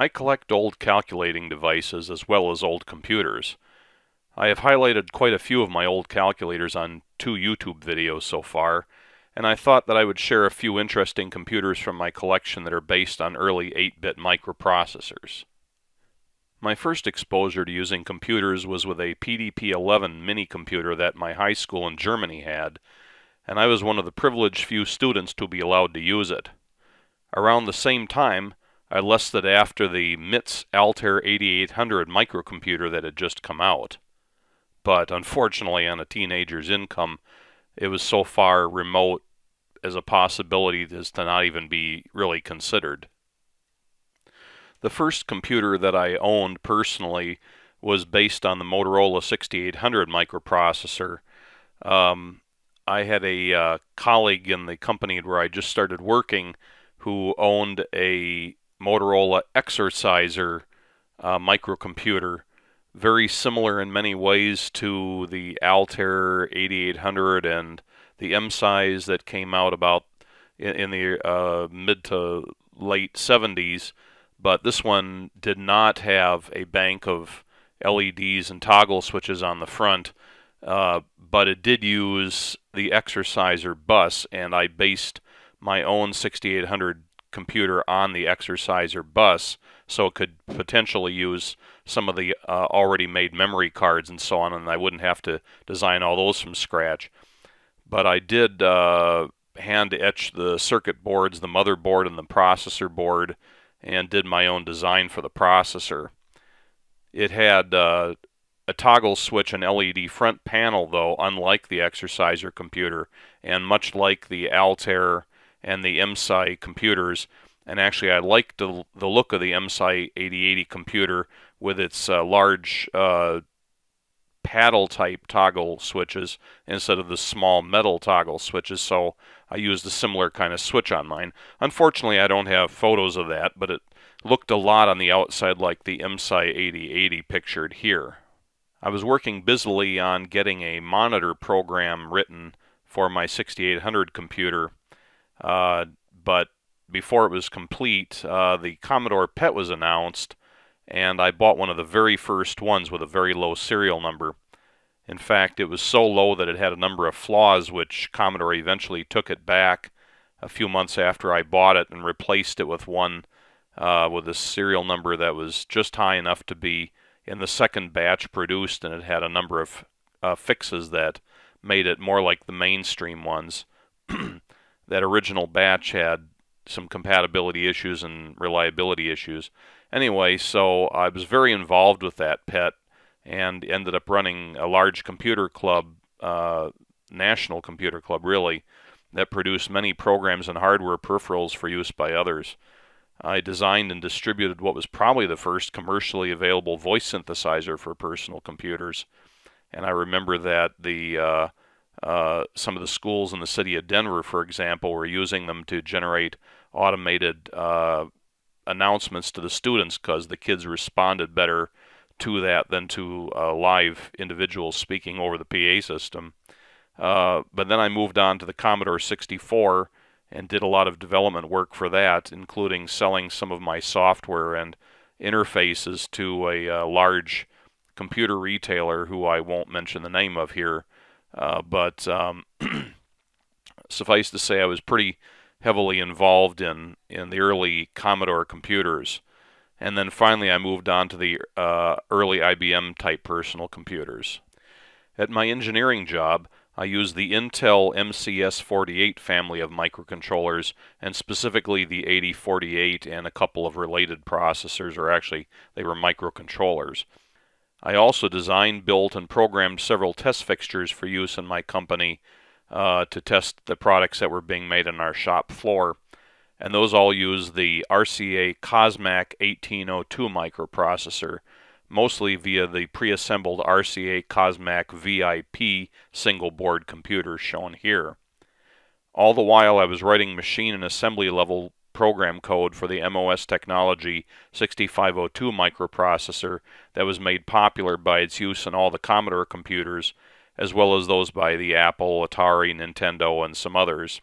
I collect old calculating devices as well as old computers. I have highlighted quite a few of my old calculators on two YouTube videos so far, and I thought that I would share a few interesting computers from my collection that are based on early 8-bit microprocessors. My first exposure to using computers was with a PDP-11 mini computer that my high school in Germany had, and I was one of the privileged few students to be allowed to use it. Around the same time, I lusted after the MITS Altair 8800 microcomputer that had just come out. But unfortunately, on a teenager's income, it was so far remote as a possibility as to not even be really considered. The first computer that I owned personally was based on the Motorola 6800 microprocessor. Um, I had a uh, colleague in the company where I just started working who owned a Motorola EXORciser uh, microcomputer, very similar in many ways to the Altair 8800 and the IMSAI that came out about in, in the uh, mid to late 70s but this one did not have a bank of LEDs and toggle switches on the front, uh, but it did use the EXORciser bus, and I based my own 6800 computer on the EXORciser bus, so it could potentially use some of the uh, already made memory cards and so on, and I wouldn't have to design all those from scratch. But I did uh, hand etch the circuit boards, the motherboard, and the processor board and did my own design for the processor. It had uh, a toggle switch and LED front panel, though, unlike the EXORciser computer, and much like the Altair and the IMSAI computers. And actually, I liked the, the look of the IMSAI 8080 computer with its uh, large uh, paddle type toggle switches instead of the small metal toggle switches. So I used a similar kind of switch on mine. Unfortunately, I don't have photos of that, but it looked a lot on the outside like the IMSAI 8080 pictured here. I was working busily on getting a monitor program written for my 6800 computer, uh, but before it was complete, uh, the Commodore PET was announced, and I bought one of the very first ones with a very low serial number. In fact, it was so low that it had a number of flaws, which Commodore eventually took it back a few months after I bought it and replaced it with one uh, with a serial number that was just high enough to be in the second batch produced, and it had a number of uh, fixes that made it more like the mainstream ones. that original batch had some compatibility issues and reliability issues. Anyway, so I was very involved with that pet and ended up running a large computer club, uh, national computer club really, that produced many programs and hardware peripherals for use by others. I designed and distributed what was probably the first commercially available voice synthesizer for personal computers. And I remember that the uh, uh, some of the schools in the city of Denver, for example, were using them to generate automated uh, announcements to the students because the kids responded better to that than to uh, live individuals speaking over the PA system. Uh, but then I moved on to the Commodore 64 and did a lot of development work for that, including selling some of my software and interfaces to a uh, large computer retailer who I won't mention the name of here. Uh, but um, suffice to say, I was pretty heavily involved in, in the early Commodore computers. And then finally, I moved on to the uh, early IBM type personal computers. At my engineering job, I used the Intel MCS48 family of microcontrollers, and specifically the 8048 and a couple of related processors, or actually, they were microcontrollers. I also designed, built, and programmed several test fixtures for use in my company uh, to test the products that were being made on our shop floor and those all use the RCA Cosmac 1802 microprocessor, mostly via the pre-assembled RCA Cosmac VIP single board computers shown here. All the while I was writing machine and assembly level program code for the MOS Technology 6502 microprocessor that was made popular by its use in all the Commodore computers, as well as those by the Apple, Atari, Nintendo, and some others.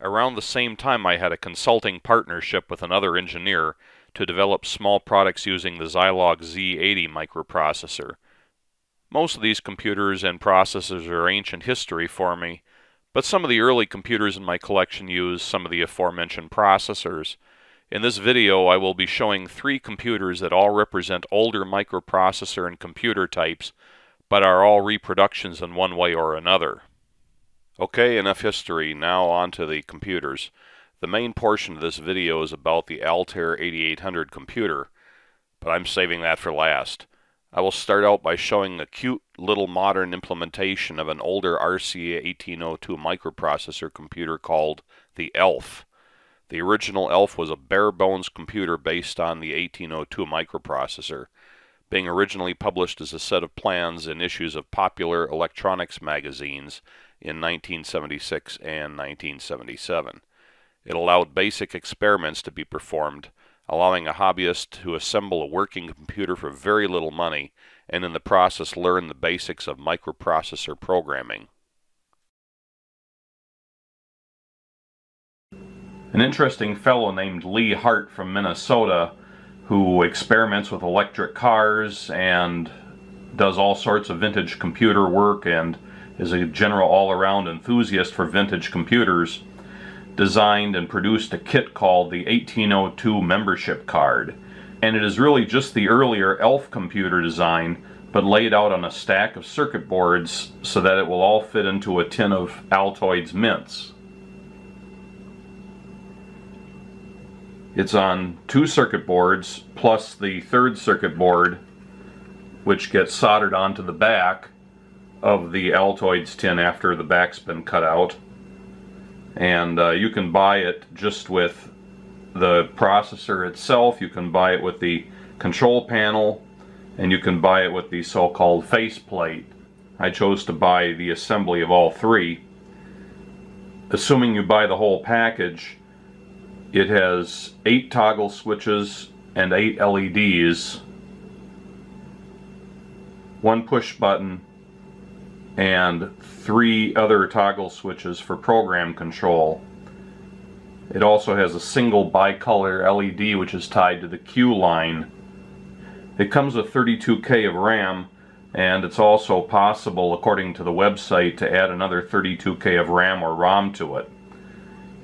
Around the same time, I had a consulting partnership with another engineer to develop small products using the Zilog Z80 microprocessor. Most of these computers and processors are ancient history for me, but some of the early computers in my collection use some of the aforementioned processors. In this video I will be showing three computers that all represent older microprocessor and computer types, but are all reproductions in one way or another. Okay, enough history, now on to the computers. The main portion of this video is about the Altair 8800 computer, but I'm saving that for last. I will start out by showing a cute little modern implementation of an older RCA 1802 microprocessor computer called the ELF. The original ELF was a bare bones computer based on the 1802 microprocessor, being originally published as a set of plans in issues of popular electronics magazines in 1976 and 1977. It allowed basic experiments to be performed allowing a hobbyist to assemble a working computer for very little money and in the process learn the basics of microprocessor programming. An interesting fellow named Lee Hart from Minnesota who experiments with electric cars and does all sorts of vintage computer work and is a general all-around enthusiast for vintage computers designed and produced a kit called the 1802 membership card. And it is really just the earlier ELF computer design, but laid out on a stack of circuit boards so that it will all fit into a tin of Altoids mints. It's on two circuit boards plus the third circuit board which gets soldered onto the back of the Altoids tin after the back's been cut out and uh, you can buy it just with the processor itself you can buy it with the control panel and you can buy it with the so-called faceplate I chose to buy the assembly of all three assuming you buy the whole package it has eight toggle switches and eight LEDs one push button and three other toggle switches for program control. It also has a single bicolor LED which is tied to the Q line. It comes with 32K of RAM and it's also possible according to the website to add another 32K of RAM or ROM to it.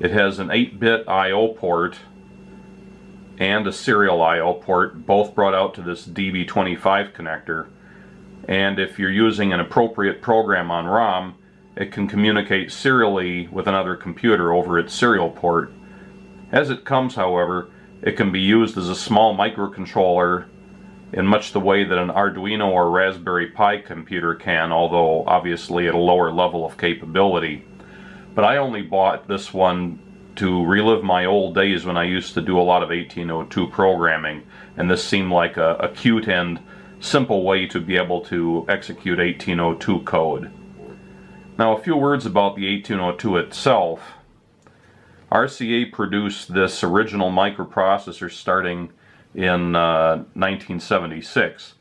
It has an 8-bit I.O. port and a serial I.O. port both brought out to this DB25 connector and if you're using an appropriate program on ROM it can communicate serially with another computer over its serial port. As it comes however it can be used as a small microcontroller in much the way that an Arduino or Raspberry Pi computer can although obviously at a lower level of capability. But I only bought this one to relive my old days when I used to do a lot of 1802 programming and this seemed like a, a cute and simple way to be able to execute 1802 code. Now a few words about the 1802 itself. RCA produced this original microprocessor starting in uh, 1976.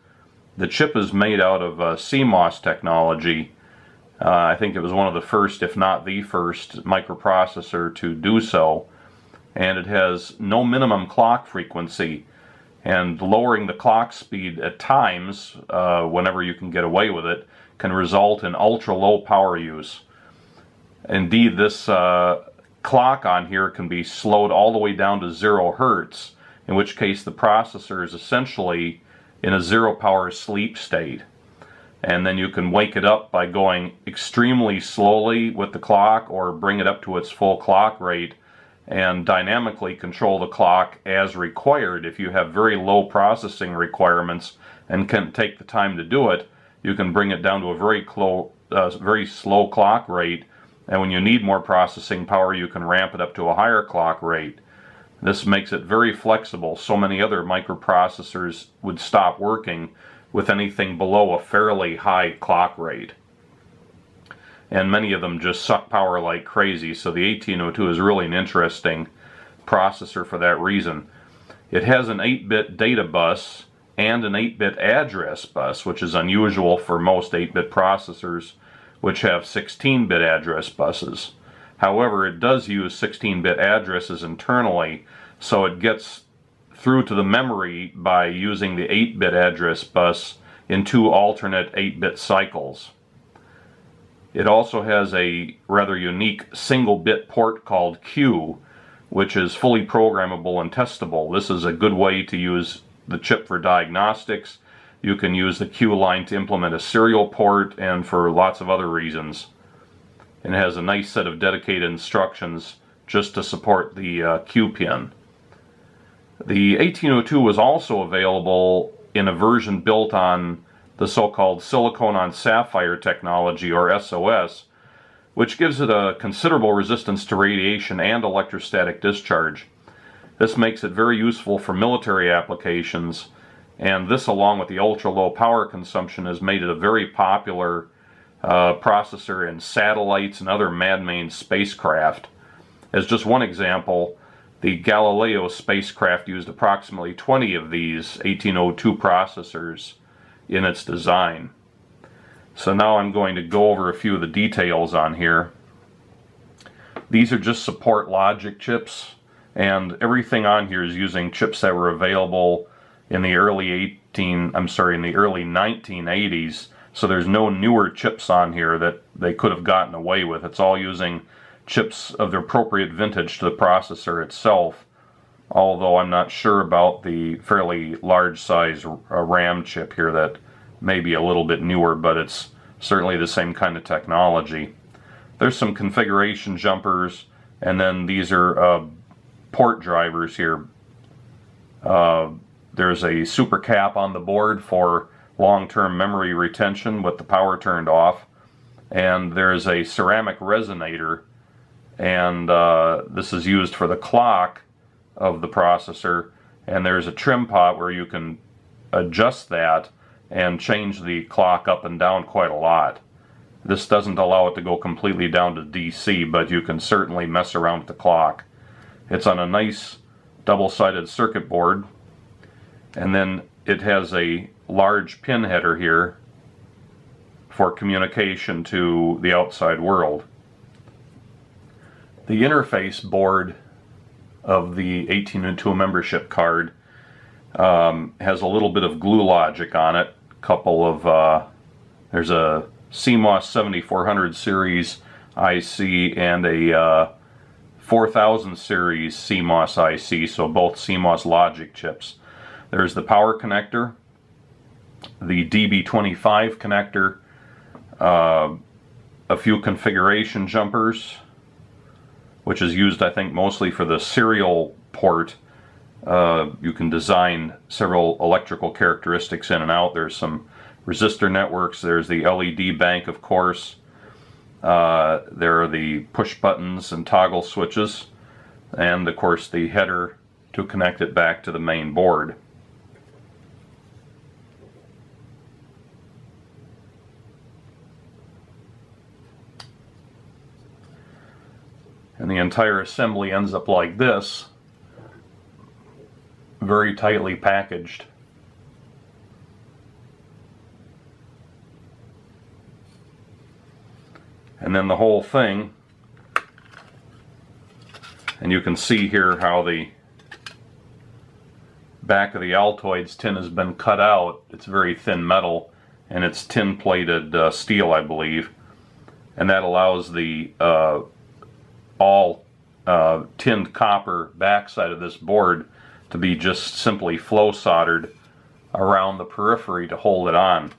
The chip is made out of uh, CMOS technology. Uh, I think it was one of the first, if not the first, microprocessor to do so. And it has no minimum clock frequency and lowering the clock speed at times, uh, whenever you can get away with it, can result in ultra low power use. Indeed, this uh, clock on here can be slowed all the way down to zero hertz, in which case the processor is essentially in a zero power sleep state. And then you can wake it up by going extremely slowly with the clock or bring it up to its full clock rate and dynamically control the clock as required. If you have very low processing requirements and can take the time to do it, you can bring it down to a very, uh, very slow clock rate and when you need more processing power you can ramp it up to a higher clock rate. This makes it very flexible. So many other microprocessors would stop working with anything below a fairly high clock rate and many of them just suck power like crazy. So the 1802 is really an interesting processor for that reason. It has an 8-bit data bus and an 8-bit address bus, which is unusual for most 8-bit processors, which have 16-bit address buses. However, it does use 16-bit addresses internally, so it gets through to the memory by using the 8-bit address bus in two alternate 8-bit cycles. It also has a rather unique single bit port called Q, which is fully programmable and testable. This is a good way to use the chip for diagnostics. You can use the Q line to implement a serial port and for lots of other reasons. And it has a nice set of dedicated instructions just to support the uh, Q pin. The 1802 was also available in a version built on the so-called silicon on sapphire technology or SOS, which gives it a considerable resistance to radiation and electrostatic discharge. This makes it very useful for military applications, and this along with the ultra-low power consumption has made it a very popular uh, processor in satellites and other man-made spacecraft. As just one example, the Galileo spacecraft used approximately 20 of these 1802 processors in its design. So now I'm going to go over a few of the details on here. These are just support logic chips and everything on here is using chips that were available in the early 18 I'm sorry in the early 1980s so there's no newer chips on here that they could have gotten away with it's all using chips of the appropriate vintage to the processor itself although I'm not sure about the fairly large size uh, RAM chip here that may be a little bit newer, but it's certainly the same kind of technology. There's some configuration jumpers, and then these are uh, port drivers here. Uh, there's a super cap on the board for long-term memory retention with the power turned off, and there's a ceramic resonator, and uh, this is used for the clock, of the processor and there's a trim pot where you can adjust that and change the clock up and down quite a lot. This doesn't allow it to go completely down to DC, but you can certainly mess around with the clock. It's on a nice double-sided circuit board, and then it has a large pin header here for communication to the outside world. The interface board of the 18 and 2 membership card um, has a little bit of glue logic on it. Couple of, uh, there's a CMOS 7400 series IC and a uh, 4000 series CMOS IC, so both CMOS logic chips. There's the power connector, the DB25 connector, uh, a few configuration jumpers, which is used I think mostly for the serial port. Uh, you can design several electrical characteristics in and out. There's some resistor networks. There's the LED bank, of course. Uh, there are the push buttons and toggle switches. And, of course, the header to connect it back to the main board. And the entire assembly ends up like this. Very tightly packaged. And then the whole thing. And you can see here how the back of the Altoids tin has been cut out. It's very thin metal and it's tin plated uh, steel I believe. And that allows the uh, all uh, tinned copper backside of this board to be just simply flow soldered around the periphery to hold it on.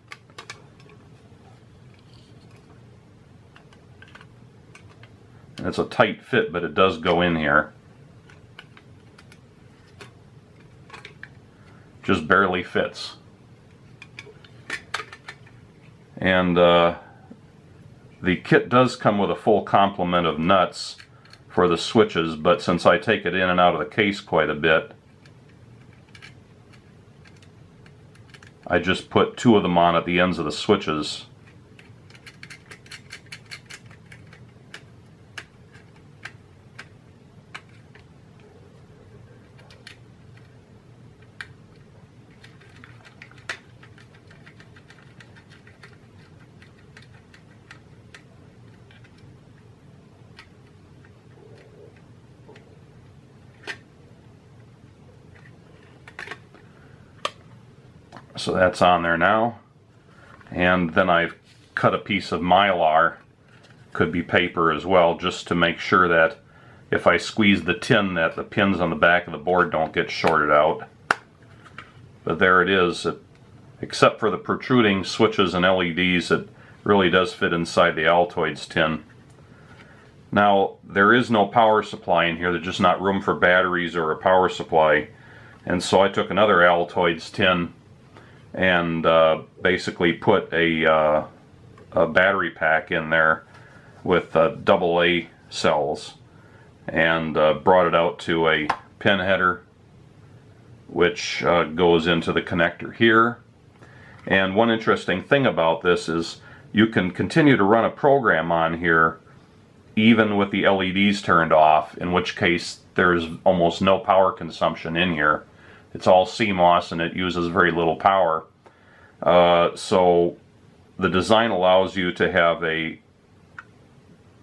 And it's a tight fit, but it does go in here. Just barely fits. And uh, the kit does come with a full complement of nuts for the switches, but since I take it in and out of the case quite a bit, I just put two of them on at the ends of the switches that's on there now. And then I've cut a piece of mylar, could be paper as well, just to make sure that if I squeeze the tin that the pins on the back of the board don't get shorted out. But there it is. It, except for the protruding switches and LEDs, it really does fit inside the Altoids tin. Now, there is no power supply in here. There's just not room for batteries or a power supply. And so I took another Altoids tin and uh, basically put a, uh, a, battery pack in there with uh, double A cells and uh, brought it out to a pin header which uh, goes into the connector here. And one interesting thing about this is you can continue to run a program on here even with the LEDs turned off, in which case there's almost no power consumption in here. It's all CMOS and it uses very little power. Uh, so the design allows you to have a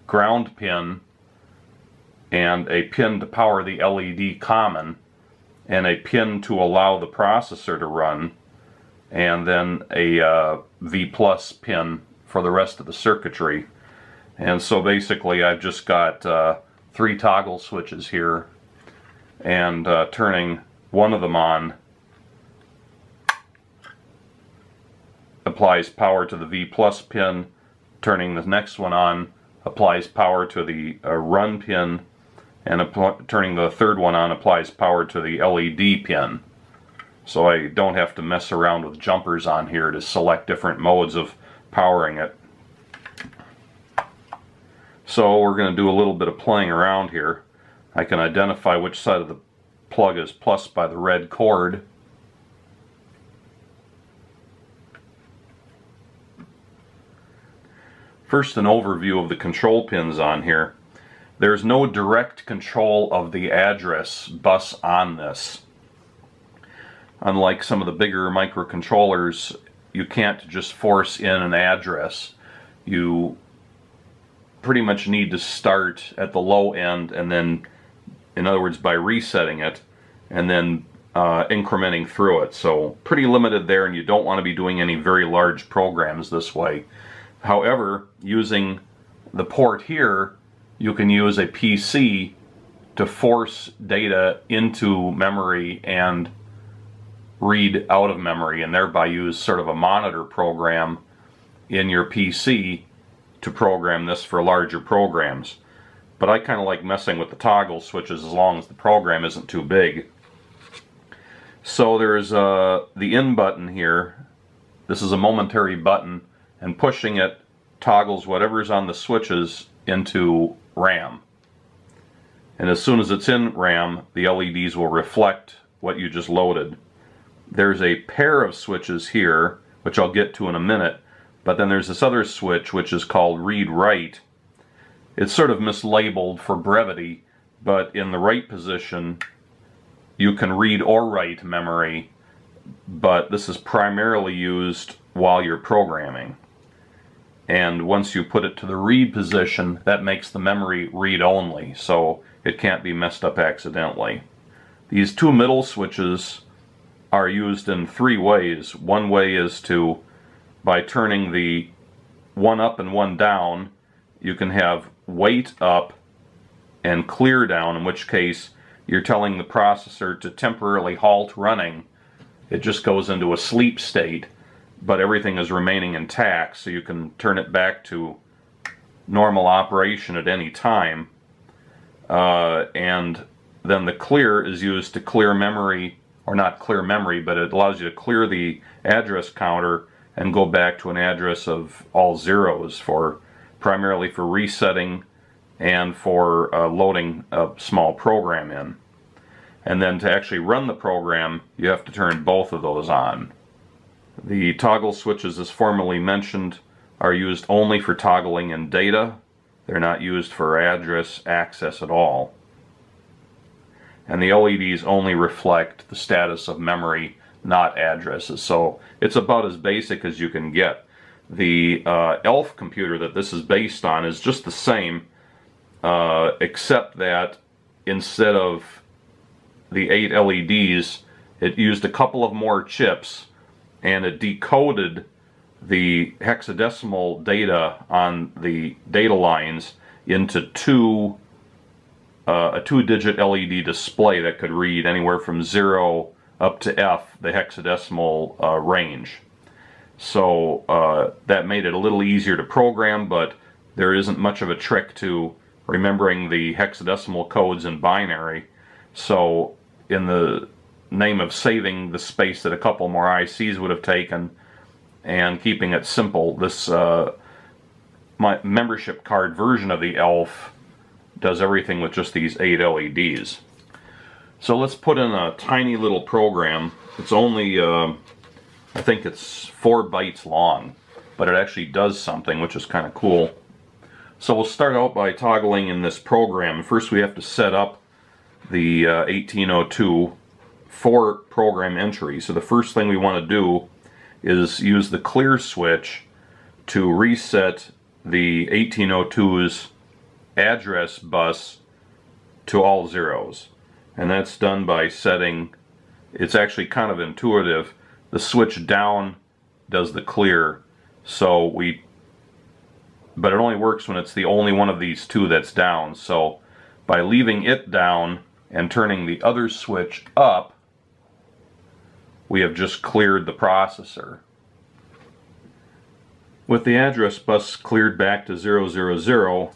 ground pin and a pin to power the LED common and a pin to allow the processor to run and then a uh, V plus pin for the rest of the circuitry. And so basically I've just got uh, three toggle switches here and uh, turning one of them on applies power to the V plus pin, turning the next one on applies power to the uh, run pin, and turning the third one on applies power to the LED pin. So I don't have to mess around with jumpers on here to select different modes of powering it. So we're going to do a little bit of playing around here. I can identify which side of the plug is plus by the red cord. First an overview of the control pins on here. There's no direct control of the address bus on this. Unlike some of the bigger microcontrollers, you can't just force in an address. You pretty much need to start at the low end and then, in other words, by resetting it and then uh, incrementing through it. So pretty limited there and you don't want to be doing any very large programs this way. However, using the port here, you can use a PC to force data into memory and read out of memory and thereby use sort of a monitor program in your PC to program this for larger programs. But I kind of like messing with the toggle switches as long as the program isn't too big. So there's uh, the in button here. This is a momentary button and pushing it toggles whatever's on the switches into RAM. And as soon as it's in RAM, the LEDs will reflect what you just loaded. There's a pair of switches here, which I'll get to in a minute, but then there's this other switch which is called read-write. It's sort of mislabeled for brevity, but in the right position you can read or write memory, but this is primarily used while you're programming. And once you put it to the read position, that makes the memory read only, so it can't be messed up accidentally. These two middle switches are used in three ways. One way is to by turning the one up and one down, you can have wait up and clear down, in which case you're telling the processor to temporarily halt running. It just goes into a sleep state, but everything is remaining intact, so you can turn it back to normal operation at any time. Uh, and then the clear is used to clear memory, or not clear memory, but it allows you to clear the address counter and go back to an address of all zeros for primarily for resetting and for uh, loading a small program in. And then to actually run the program, you have to turn both of those on. The toggle switches, as formerly mentioned, are used only for toggling in data. They're not used for address access at all. And the LEDs only reflect the status of memory not addresses. So it's about as basic as you can get. The uh, ELF computer that this is based on is just the same, uh, except that instead of the eight LEDs, it used a couple of more chips and it decoded the hexadecimal data on the data lines into two uh, a two-digit LED display that could read anywhere from 0 up to F, the hexadecimal uh, range. So uh, that made it a little easier to program, but there isn't much of a trick to remembering the hexadecimal codes in binary. So in the name of saving the space that a couple more ICs would have taken and keeping it simple, this uh, my membership card version of the ELF does everything with just these eight LEDs. So let's put in a tiny little program. It's only, uh, I think it's four bytes long, but it actually does something, which is kind of cool. So we'll start out by toggling in this program. First we have to set up the uh, 1802 for program entry. So the first thing we want to do is use the clear switch to reset the 1802's address bus to all zeros. And that's done by setting, it's actually kind of intuitive, the switch down does the clear. So we, but it only works when it's the only one of these two that's down. So by leaving it down and turning the other switch up, we have just cleared the processor. With the address bus cleared back to 000,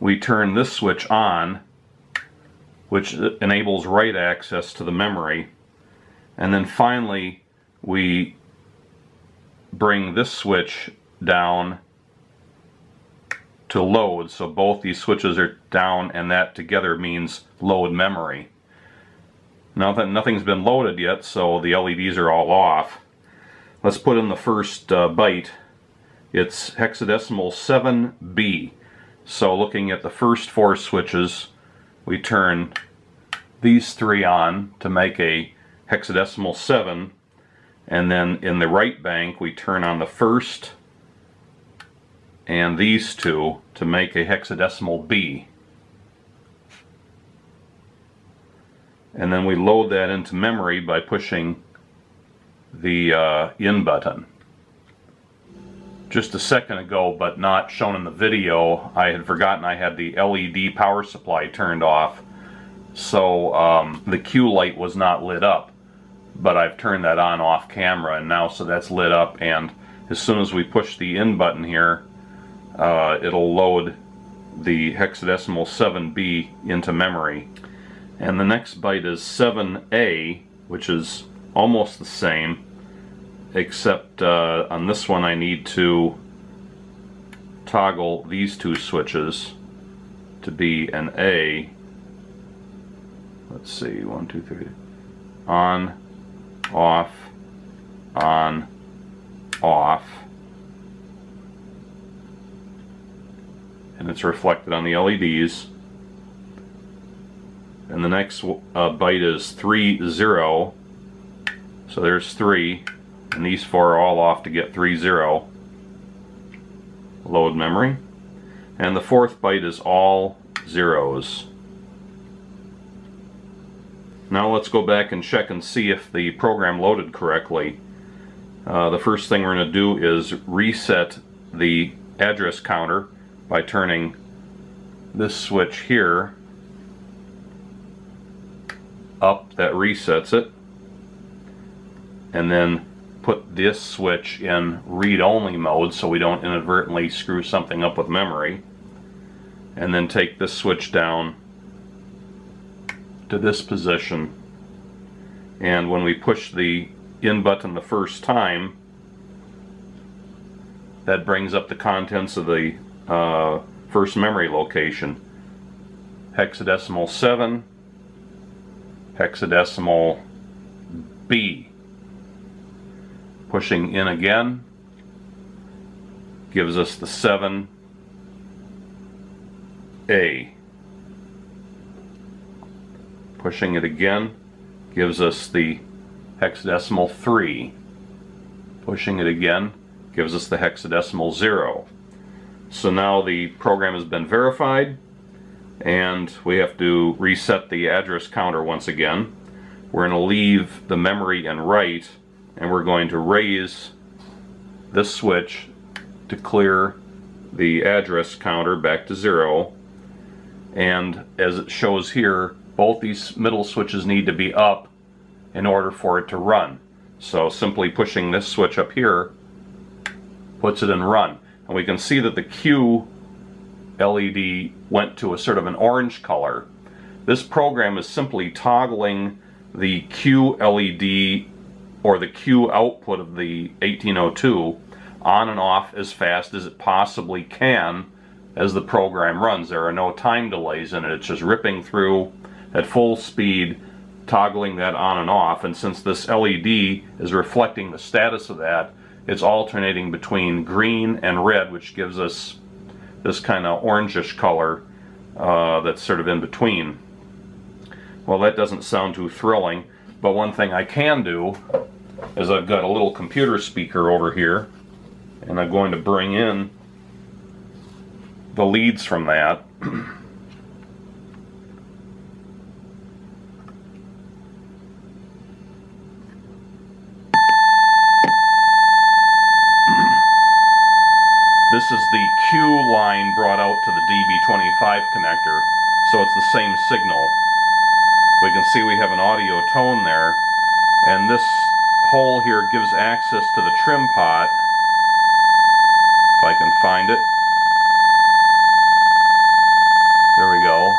we turn this switch on, which enables write access to the memory. And then finally, we bring this switch down to load. So both these switches are down and that together means load memory. Now that nothing's been loaded yet, so the LEDs are all off. Let's put in the first uh, byte. It's hexadecimal 7B. So looking at the first four switches, we turn these three on to make a hexadecimal 7 and then in the right bank we turn on the first and these two to make a hexadecimal B. And then we load that into memory by pushing the uh, in button just a second ago, but not shown in the video, I had forgotten I had the LED power supply turned off. So um, the Q light was not lit up, but I've turned that on off camera and now so that's lit up and as soon as we push the in button here, uh, it'll load the hexadecimal 7B into memory. And the next byte is 7A, which is almost the same except uh, on this one I need to toggle these two switches to be an A. Let's see, one, two, three. On, off, on, off. And it's reflected on the LEDs. And the next uh, byte is 3, 0. So there's 3 and these four are all off to get 3-0 load memory and the fourth byte is all zeros now let's go back and check and see if the program loaded correctly. Uh, the first thing we're going to do is reset the address counter by turning this switch here up that resets it and then put this switch in read-only mode so we don't inadvertently screw something up with memory and then take this switch down to this position. And when we push the in button the first time that brings up the contents of the uh, first memory location. Hexadecimal 7 hexadecimal B. Pushing in again gives us the 7A. Pushing it again gives us the hexadecimal 3. Pushing it again gives us the hexadecimal 0. So now the program has been verified and we have to reset the address counter once again. We're going to leave the memory and write and we're going to raise this switch to clear the address counter back to zero and as it shows here both these middle switches need to be up in order for it to run so simply pushing this switch up here puts it in run and we can see that the Q LED went to a sort of an orange color this program is simply toggling the Q LED or the Q output of the 1802 on and off as fast as it possibly can as the program runs. There are no time delays in it. It's just ripping through at full speed, toggling that on and off. And since this LED is reflecting the status of that, it's alternating between green and red, which gives us this kind of orangish color uh, that's sort of in between. Well, that doesn't sound too thrilling, but one thing I can do is I've got a little computer speaker over here and I'm going to bring in the leads from that This is the Q line brought out to the DB25 connector, so it's the same signal. We can see we have an audio tone there, and this hole here gives access to the trim pot if I can find it. There we go.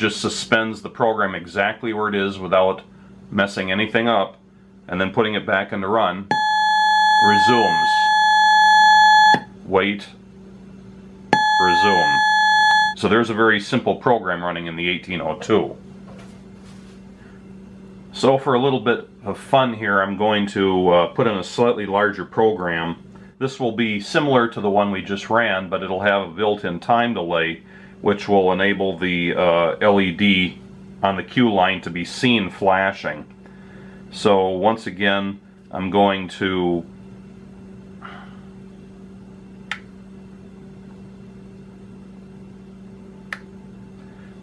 Just suspends the program exactly where it is without messing anything up and then putting it back into run resumes. Wait. Resume. So there's a very simple program running in the 1802 so for a little bit of fun here, I'm going to uh, put in a slightly larger program. This will be similar to the one we just ran, but it'll have a built-in time delay, which will enable the uh, LED on the Q line to be seen flashing. So once again, I'm going to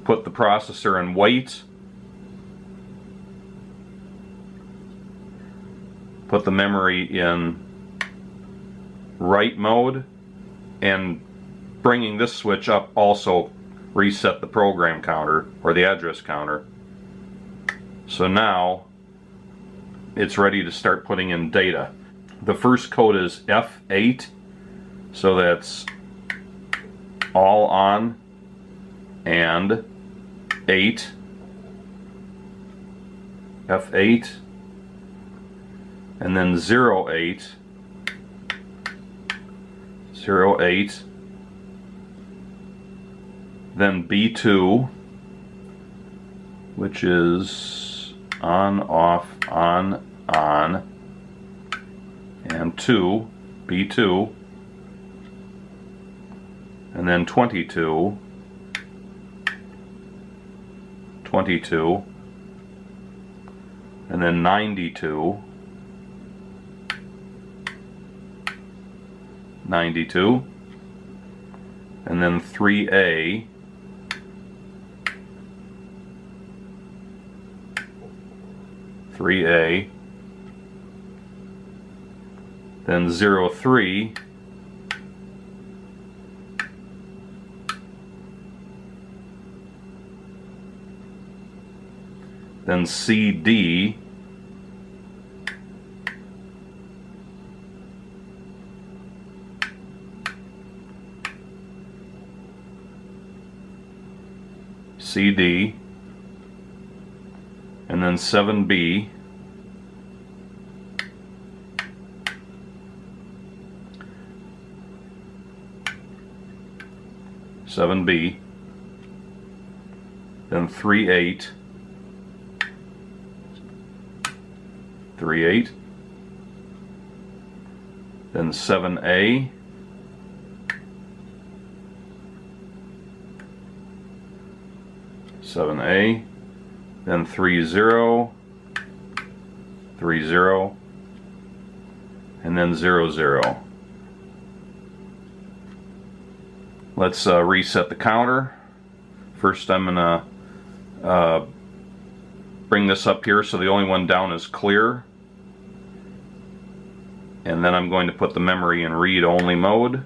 put the processor in wait put the memory in write mode and bringing this switch up also reset the program counter or the address counter. So now it's ready to start putting in data. The first code is F8 so that's all on and 8 F8 and then 08 08 then B2 which is on off on on. And 2 B2 and then 22 22 and then 92 92 and then 3A Three A, then zero three, then CD, CD, and then 7B, seven B, then three eight, three eight, then seven A, seven A, then three zero, three zero, and then zero zero. Let's uh, reset the counter. First I'm to uh, bring this up here so the only one down is clear. And then I'm going to put the memory in read-only mode.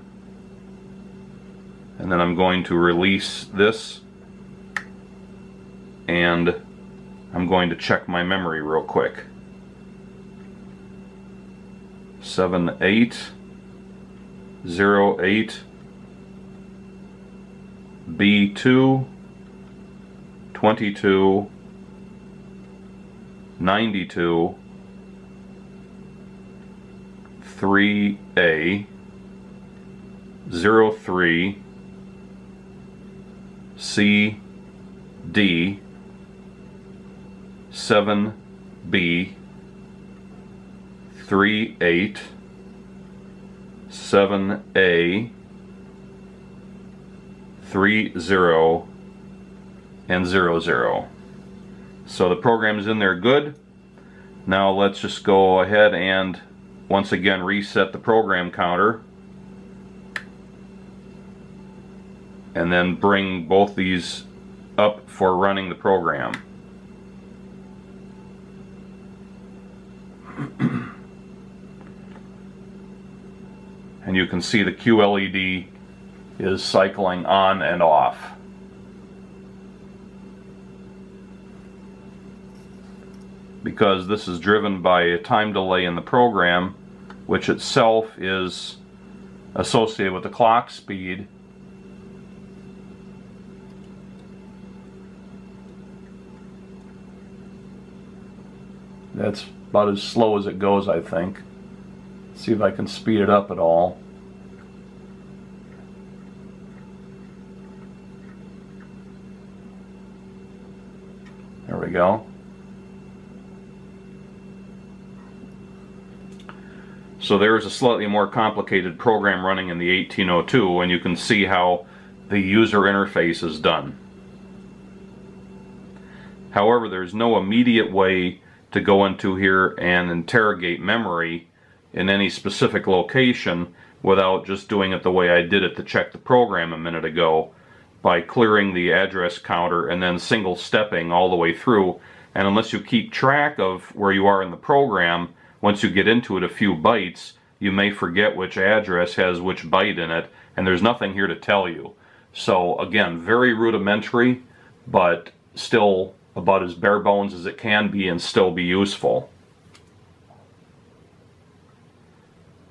And then I'm going to release this. And I'm going to check my memory real quick. 7, 8, 0, 8, B2, 22, 92, 3A, 03, C, D, 7B, 38, 7A, 3, 0, and 0, 0. So the program is in there good. Now let's just go ahead and once again reset the program counter and then bring both these up for running the program. And you can see the QLED is cycling on and off. Because this is driven by a time delay in the program, which itself is associated with the clock speed. That's about as slow as it goes, I think. See if I can speed it up at all. There we go. So there's a slightly more complicated program running in the 1802 and you can see how the user interface is done. However, there's no immediate way to go into here and interrogate memory in any specific location without just doing it the way I did it to check the program a minute ago by clearing the address counter and then single stepping all the way through. And unless you keep track of where you are in the program, once you get into it a few bytes, you may forget which address has which byte in it, and there's nothing here to tell you. So again, very rudimentary, but still about as bare bones as it can be and still be useful.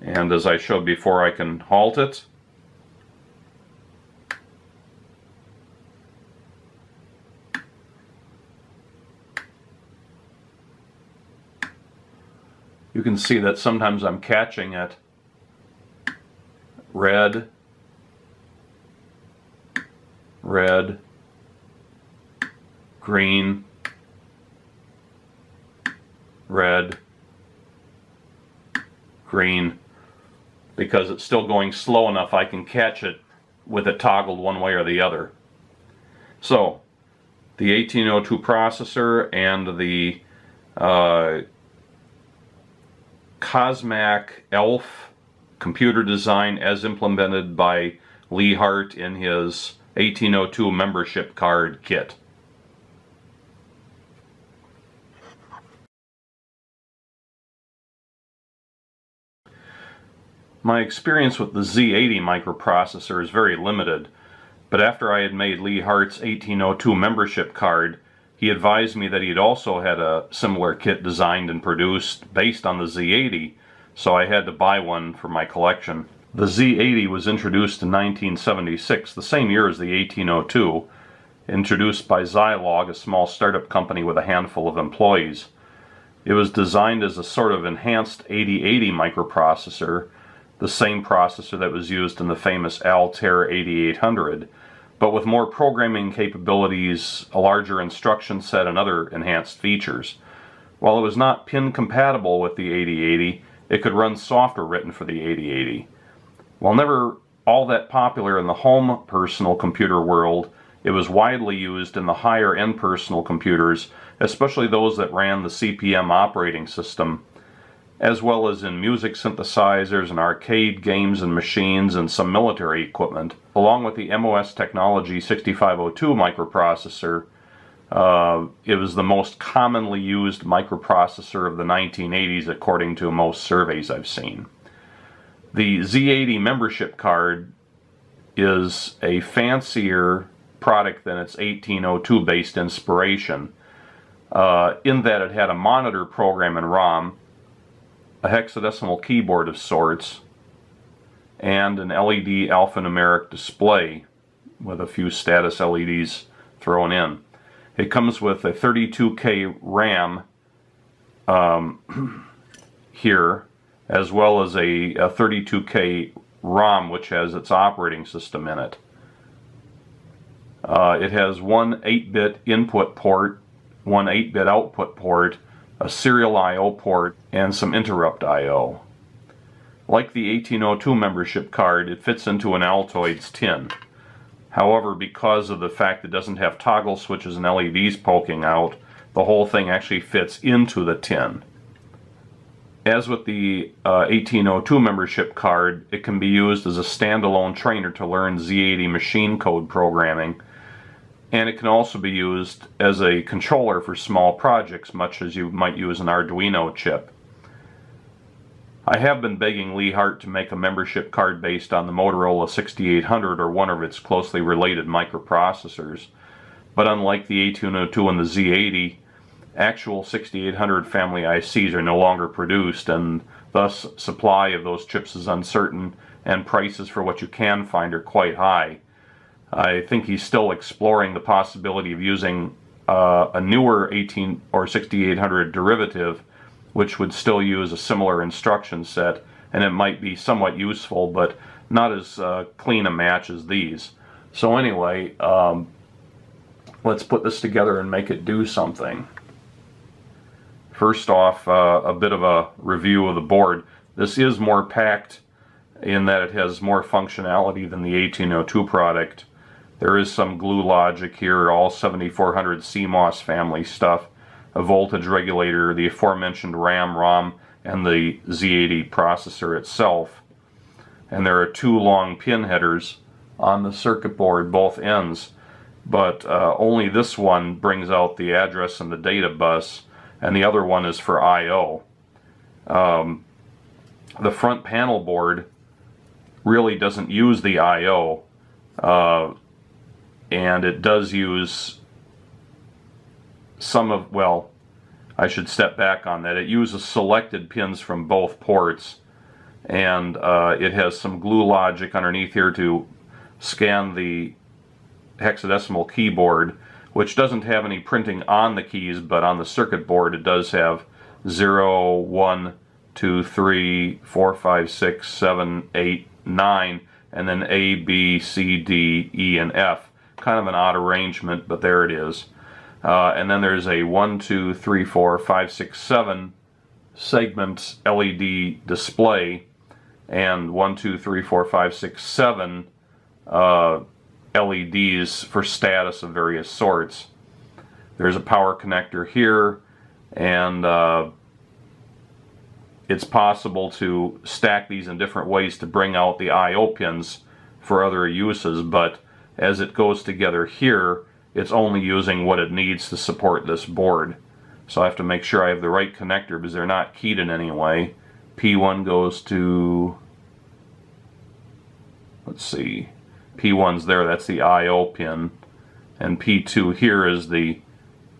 And as I showed before, I can halt it. you can see that sometimes I'm catching it. Red, red, green, red, green, because it's still going slow enough I can catch it with it toggled one way or the other. So, the 1802 processor and the uh, Cosmac ELF computer design as implemented by Lee Hart in his 1802 membership card kit. My experience with the Z80 microprocessor is very limited, but after I had made Lee Hart's 1802 membership card, he advised me that he had also had a similar kit designed and produced based on the Z80, so I had to buy one for my collection. The Z80 was introduced in 1976, the same year as the 1802. introduced by Zilog, a small startup company with a handful of employees. It was designed as a sort of enhanced 8080 microprocessor, the same processor that was used in the famous Altair 8800, but with more programming capabilities, a larger instruction set, and other enhanced features. While it was not pin compatible with the 8080, it could run software written for the 8080. While never all that popular in the home personal computer world, it was widely used in the higher end personal computers, especially those that ran the CP/M operating system, as well as in music synthesizers and arcade games and machines and some military equipment, along with the MOS Technology 6502 microprocessor. Uh, it was the most commonly used microprocessor of the 1980s according to most surveys I've seen. The Z80 membership card is a fancier product than its 1802 based inspiration uh, in that it had a monitor program in ROM, a hexadecimal keyboard of sorts, and an LED alphanumeric display with a few status LEDs thrown in. It comes with a 32K RAM um, here, as well as a, a 32K ROM, which has its operating system in it. Uh, it has one 8-bit input port, one 8-bit output port, a serial I.O. port, and some interrupt I.O. Like the 1802 membership card, it fits into an Altoids tin. However, because of the fact it doesn't have toggle switches and LEDs poking out, the whole thing actually fits into the tin. As with the uh, 1802 membership card, it can be used as a standalone trainer to learn Z80 machine code programming, and it can also be used as a controller for small projects, much as you might use an Arduino chip. I have been begging Lee Hart to make a membership card based on the Motorola 6800 or one of its closely related microprocessors, but unlike the 1802 and the Z80, actual 6800 family ICs are no longer produced and thus supply of those chips is uncertain and prices for what you can find are quite high. I think he's still exploring the possibility of using uh, a newer 18 or 6800 derivative which would still use a similar instruction set and it might be somewhat useful but not as uh, clean a match as these. So anyway, um, let's put this together and make it do something. First off, uh, a bit of a review of the board. This is more packed in that it has more functionality than the 1802 product. There is some glue logic here, all 7400 CMOS family stuff, a voltage regulator, the aforementioned RAM, ROM, and the Z80 processor itself. And there are two long pin headers on the circuit board, both ends, but uh, only this one brings out the address and the data bus, and the other one is for I.O. Um, the front panel board really doesn't use the I.O. Uh, and it does use some of, well, I should step back on that. It uses selected pins from both ports and uh, it has some glue logic underneath here to scan the hexadecimal keyboard which doesn't have any printing on the keys but on the circuit board it does have 0, 1, 2, 3, 4, 5, 6, 7, 8, 9 and then A, B, C, D, E, and F kind of an odd arrangement, but there it is. Uh, and then there's a 1, 2, 3, 4, 5, 6, 7 segment LED display and 1, 2, 3, 4, 5, 6, 7 uh, LEDs for status of various sorts. There's a power connector here and uh, it's possible to stack these in different ways to bring out the I.O. pins for other uses, but as it goes together here, it's only using what it needs to support this board. So I have to make sure I have the right connector because they're not keyed in any way. P1 goes to, let's see, P1's there, that's the I.O. pin. And P2 here is the,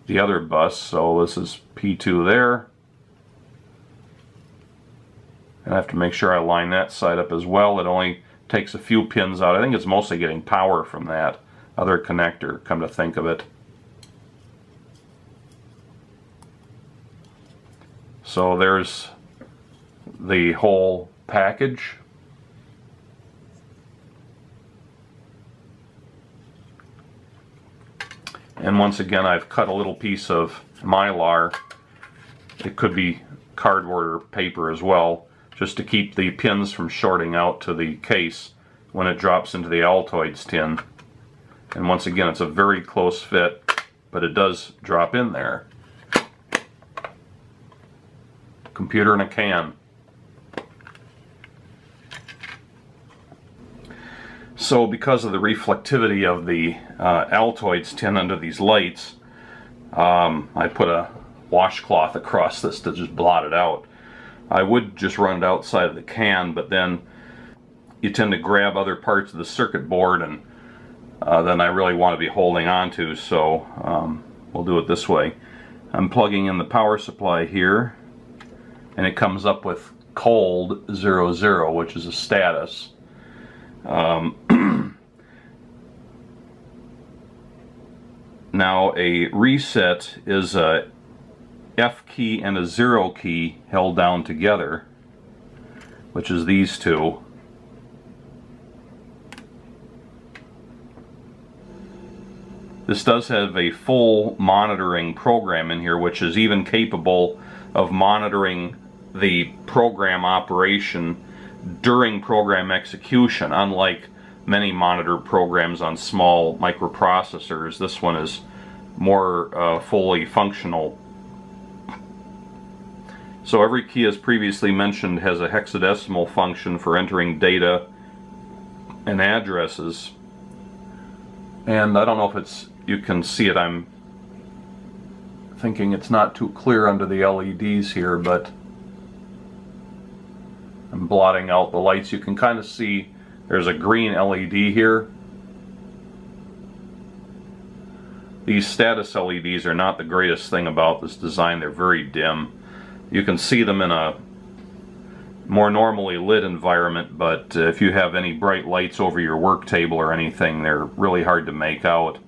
the other bus, so this is P2 there. And I have to make sure I line that side up as well. It only takes a few pins out. I think it's mostly getting power from that. other connector, come to think of it. So there's the whole package. And once again, I've cut a little piece of mylar. It could be cardboard or paper as well, just to keep the pins from shorting out to the case when it drops into the Altoids tin. And once again, it's a very close fit, but it does drop in there. Computer in a can. So because of the reflectivity of the uh, Altoids tin under these lights, um, I put a washcloth across this to just blot it out. I would just run it outside of the can, but then you tend to grab other parts of the circuit board and uh, then I really want to be holding on to, so um, we'll do it this way. I'm plugging in the power supply here, and it comes up with cold 00, which is a status. Um, now a reset is a F key and a 0 key held down together, which is these two. This does have a full monitoring program in here which is even capable of monitoring the program operation during program execution unlike many monitor programs on small microprocessors this one is more uh, fully functional so every key as previously mentioned has a hexadecimal function for entering data and addresses and I don't know if it's you can see it. I'm thinking it's not too clear under the LEDs here, but I'm blotting out the lights. You can kind of see there's a green LED here. These status LEDs are not the greatest thing about this design. They're very dim. You can see them in a more normally lit environment, but if you have any bright lights over your work table or anything, they're really hard to make out.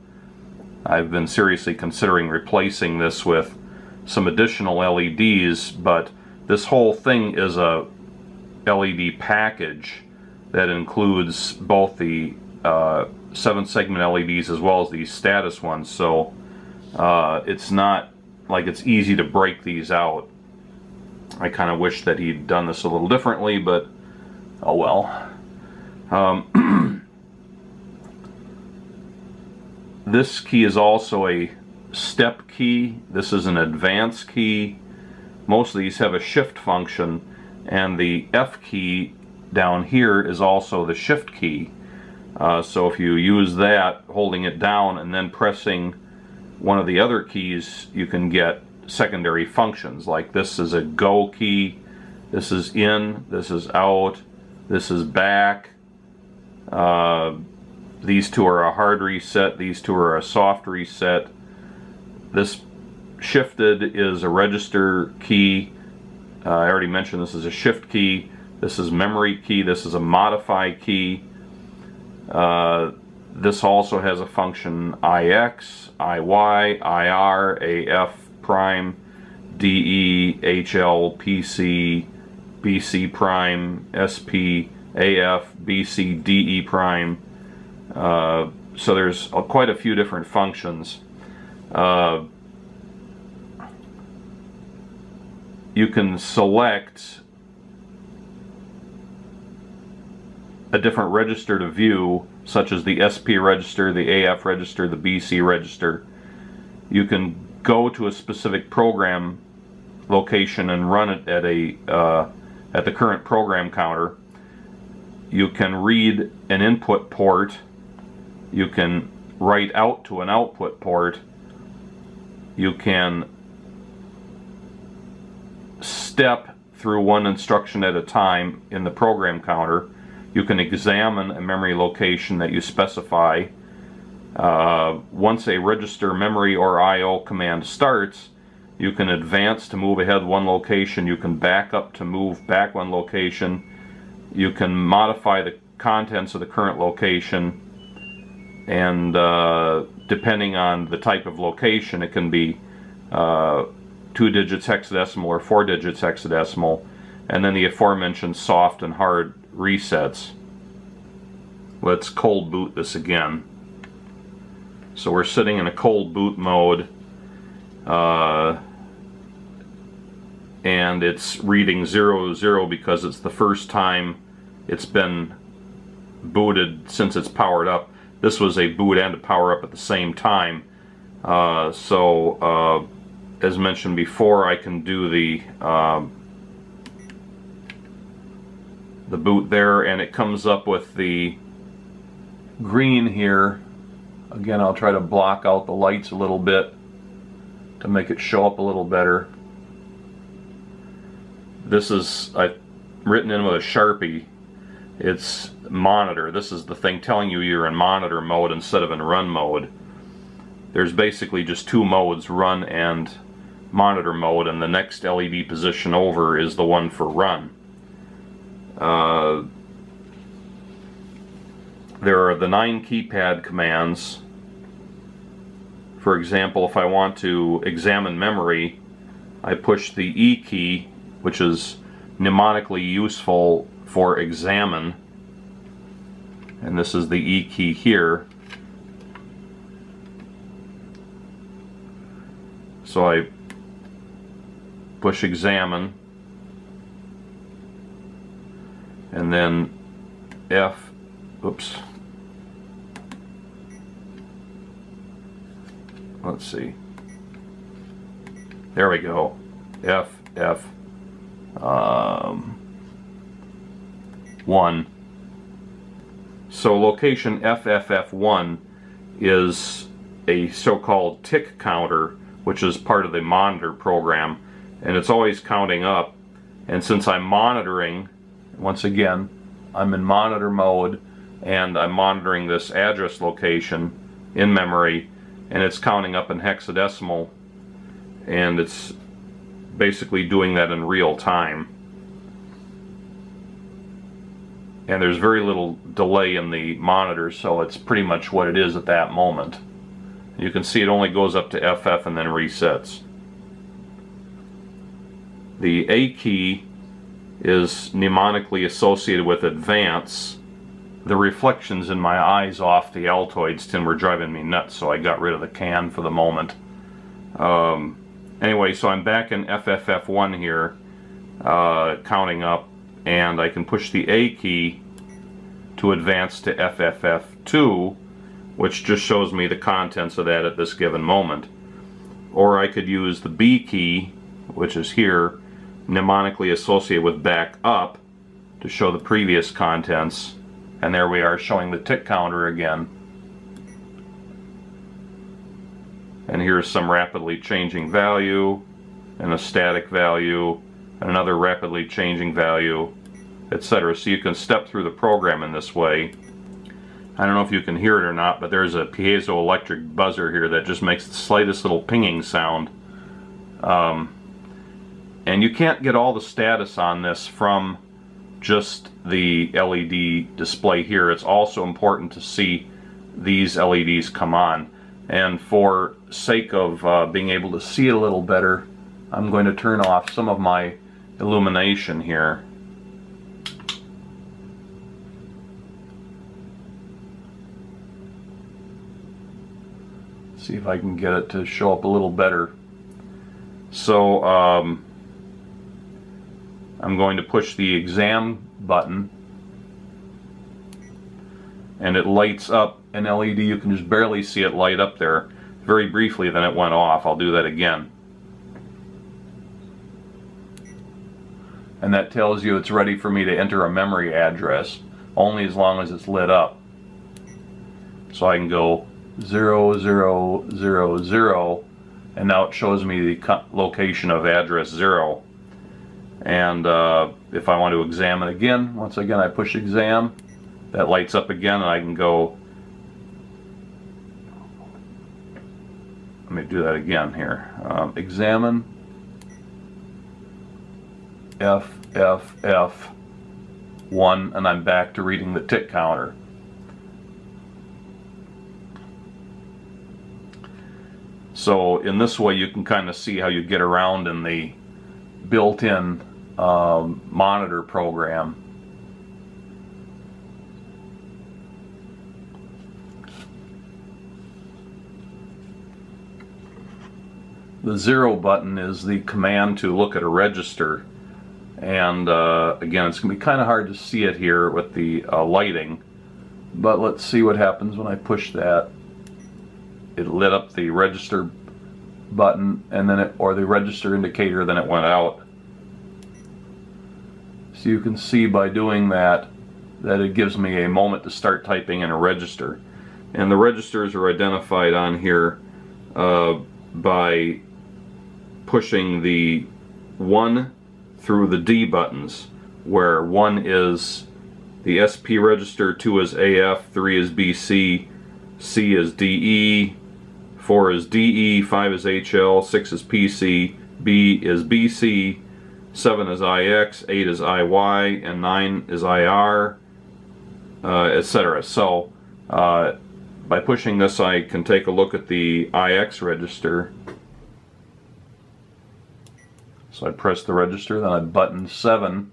I've been seriously considering replacing this with some additional LEDs, but this whole thing is a LED package that includes both the uh, seven segment LEDs as well as these status ones so uh, it's not like it's easy to break these out I kind of wish that he'd done this a little differently but oh well um, This key is also a step key. This is an advance key. Most of these have a shift function and the F key down here is also the shift key. Uh, so if you use that, holding it down and then pressing one of the other keys, you can get secondary functions. Like this is a go key, this is in, this is out, this is back. Uh, these two are a hard reset, these two are a soft reset. This shifted is a register key. Uh, I already mentioned this is a shift key. This is memory key. This is a modify key. Uh, this also has a function IX, IY, IR, AF prime, DE, HL, PC, BC prime, SP, AF, BC, DE prime, uh, so there's quite a few different functions. Uh, you can select a different register to view, such as the SP register, the AF register, the BC register. You can go to a specific program location and run it at a uh, at the current program counter. You can read an input port you can write out to an output port. You can step through one instruction at a time in the program counter. You can examine a memory location that you specify. Uh, once a register memory or I.O. command starts, you can advance to move ahead one location. You can back up to move back one location. You can modify the contents of the current location and uh, depending on the type of location, it can be uh, two digits hexadecimal or four digits hexadecimal, and then the aforementioned soft and hard resets. Let's cold boot this again. So we're sitting in a cold boot mode. Uh, and it's reading 00, zero because it's the first time it's been booted since it's powered up. This was a boot and a power up at the same time. Uh, so, uh, as mentioned before, I can do the uh, the boot there, and it comes up with the green here. Again, I'll try to block out the lights a little bit to make it show up a little better. This is I've written in with a Sharpie. It's monitor. This is the thing telling you you're in monitor mode instead of in run mode. There's basically just two modes, run and monitor mode, and the next LED position over is the one for run. Uh, there are the nine keypad commands. For example, if I want to examine memory, I push the E key which is mnemonically useful for examine. And this is the E key here. So I push examine and then F, oops, let's see, there we go, F, F, um, 1. So location FFF1 is a so-called tick counter which is part of the monitor program and it's always counting up. And since I'm monitoring once again I'm in monitor mode and I'm monitoring this address location in memory and it's counting up in hexadecimal and it's basically doing that in real time. And there's very little delay in the monitor, so it's pretty much what it is at that moment. You can see it only goes up to FF and then resets. The A key is mnemonically associated with advance. The reflections in my eyes off the Altoids tin were driving me nuts, so I got rid of the can for the moment. Um, Anyway, so I'm back in FFF1 here, uh, counting up, and I can push the A key to advance to FFF2, which just shows me the contents of that at this given moment. Or I could use the B key, which is here, mnemonically associated with back up, to show the previous contents. And there we are showing the tick counter again. and here's some rapidly changing value and a static value and another rapidly changing value etc so you can step through the program in this way. I don't know if you can hear it or not but there's a piezoelectric buzzer here that just makes the slightest little pinging sound. Um, and you can't get all the status on this from just the LED display here it's also important to see these LEDs come on. And for sake of uh, being able to see a little better I'm going to turn off some of my illumination here. See if I can get it to show up a little better. So um, I'm going to push the exam button and it lights up an LED. You can just barely see it light up there very briefly, then it went off. I'll do that again. And that tells you it's ready for me to enter a memory address, only as long as it's lit up. So I can go 0000, and now it shows me the location of address 0. And uh, if I want to examine again, once again I push exam, that lights up again and I can go let me do that again here. Um, examine. F F F 1 and I'm back to reading the tick counter. So in this way you can kind of see how you get around in the built-in um, monitor program. The zero button is the command to look at a register. And uh, again it's going to be kind of hard to see it here with the uh, lighting. But let's see what happens when I push that. It lit up the register button and then it or the register indicator then it went out so you can see by doing that that it gives me a moment to start typing in a register. And the registers are identified on here uh, by pushing the 1 through the D buttons where 1 is the SP register, 2 is AF, 3 is BC, C is DE, 4 is DE, 5 is HL, 6 is PC, B is BC, 7 is IX, 8 is IY, and 9 is IR, uh, etc. So uh, by pushing this I can take a look at the IX register so I press the register, then I button 7,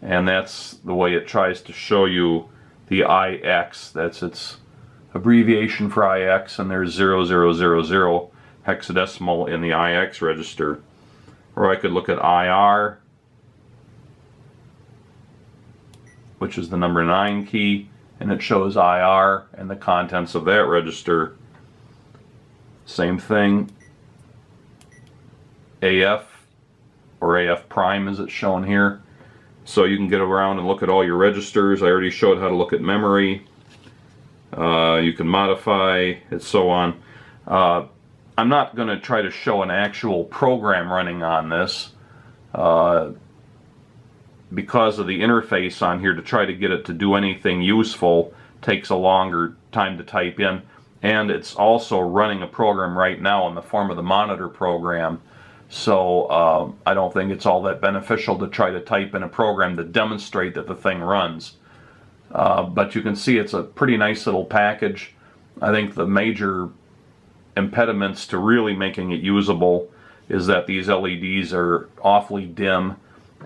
and that's the way it tries to show you the IX. That's its abbreviation for IX, and there's 0000 hexadecimal in the IX register. Or I could look at IR, which is the number 9 key, and it shows IR and the contents of that register. Same thing, AF or AF prime as it's shown here. So you can get around and look at all your registers. I already showed how to look at memory. Uh, you can modify and so on. Uh, I'm not going to try to show an actual program running on this uh, because of the interface on here to try to get it to do anything useful takes a longer time to type in and it's also running a program right now in the form of the monitor program so um, I don't think it's all that beneficial to try to type in a program to demonstrate that the thing runs. Uh, but you can see it's a pretty nice little package. I think the major impediments to really making it usable is that these LEDs are awfully dim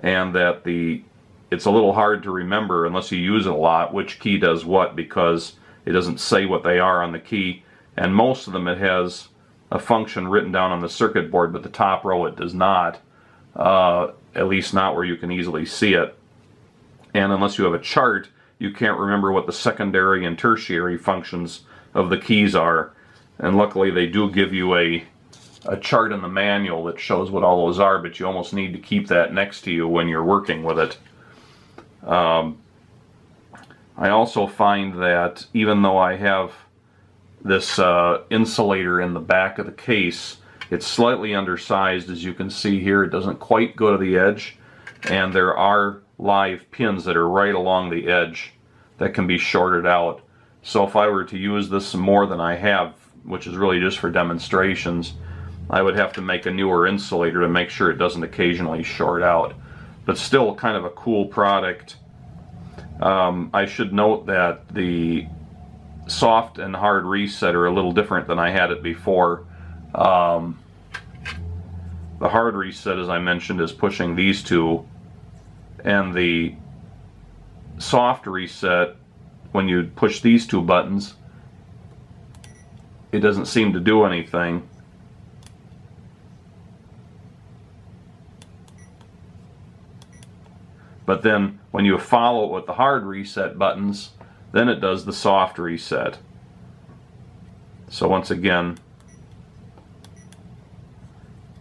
and that the it's a little hard to remember unless you use it a lot which key does what because it doesn't say what they are on the key and most of them it has a function written down on the circuit board, but the top row it does not, uh, at least not where you can easily see it. And unless you have a chart, you can't remember what the secondary and tertiary functions of the keys are. And luckily they do give you a, a chart in the manual that shows what all those are, but you almost need to keep that next to you when you're working with it. Um, I also find that even though I have this uh, insulator in the back of the case. It's slightly undersized as you can see here. It doesn't quite go to the edge and there are live pins that are right along the edge that can be shorted out. So if I were to use this more than I have, which is really just for demonstrations, I would have to make a newer insulator to make sure it doesn't occasionally short out. But still kind of a cool product. Um, I should note that the soft and hard reset are a little different than I had it before. Um, the hard reset, as I mentioned, is pushing these two, and the soft reset, when you push these two buttons, it doesn't seem to do anything. But then when you follow it with the hard reset buttons, then it does the soft reset. So once again,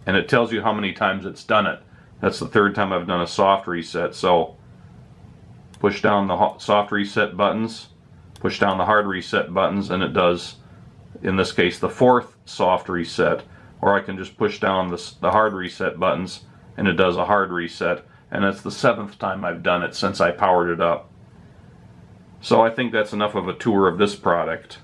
and it tells you how many times it's done it. That's the third time I've done a soft reset. So push down the soft reset buttons, push down the hard reset buttons, and it does, in this case, the fourth soft reset. Or I can just push down the, the hard reset buttons, and it does a hard reset. And it's the seventh time I've done it since I powered it up. So I think that's enough of a tour of this product.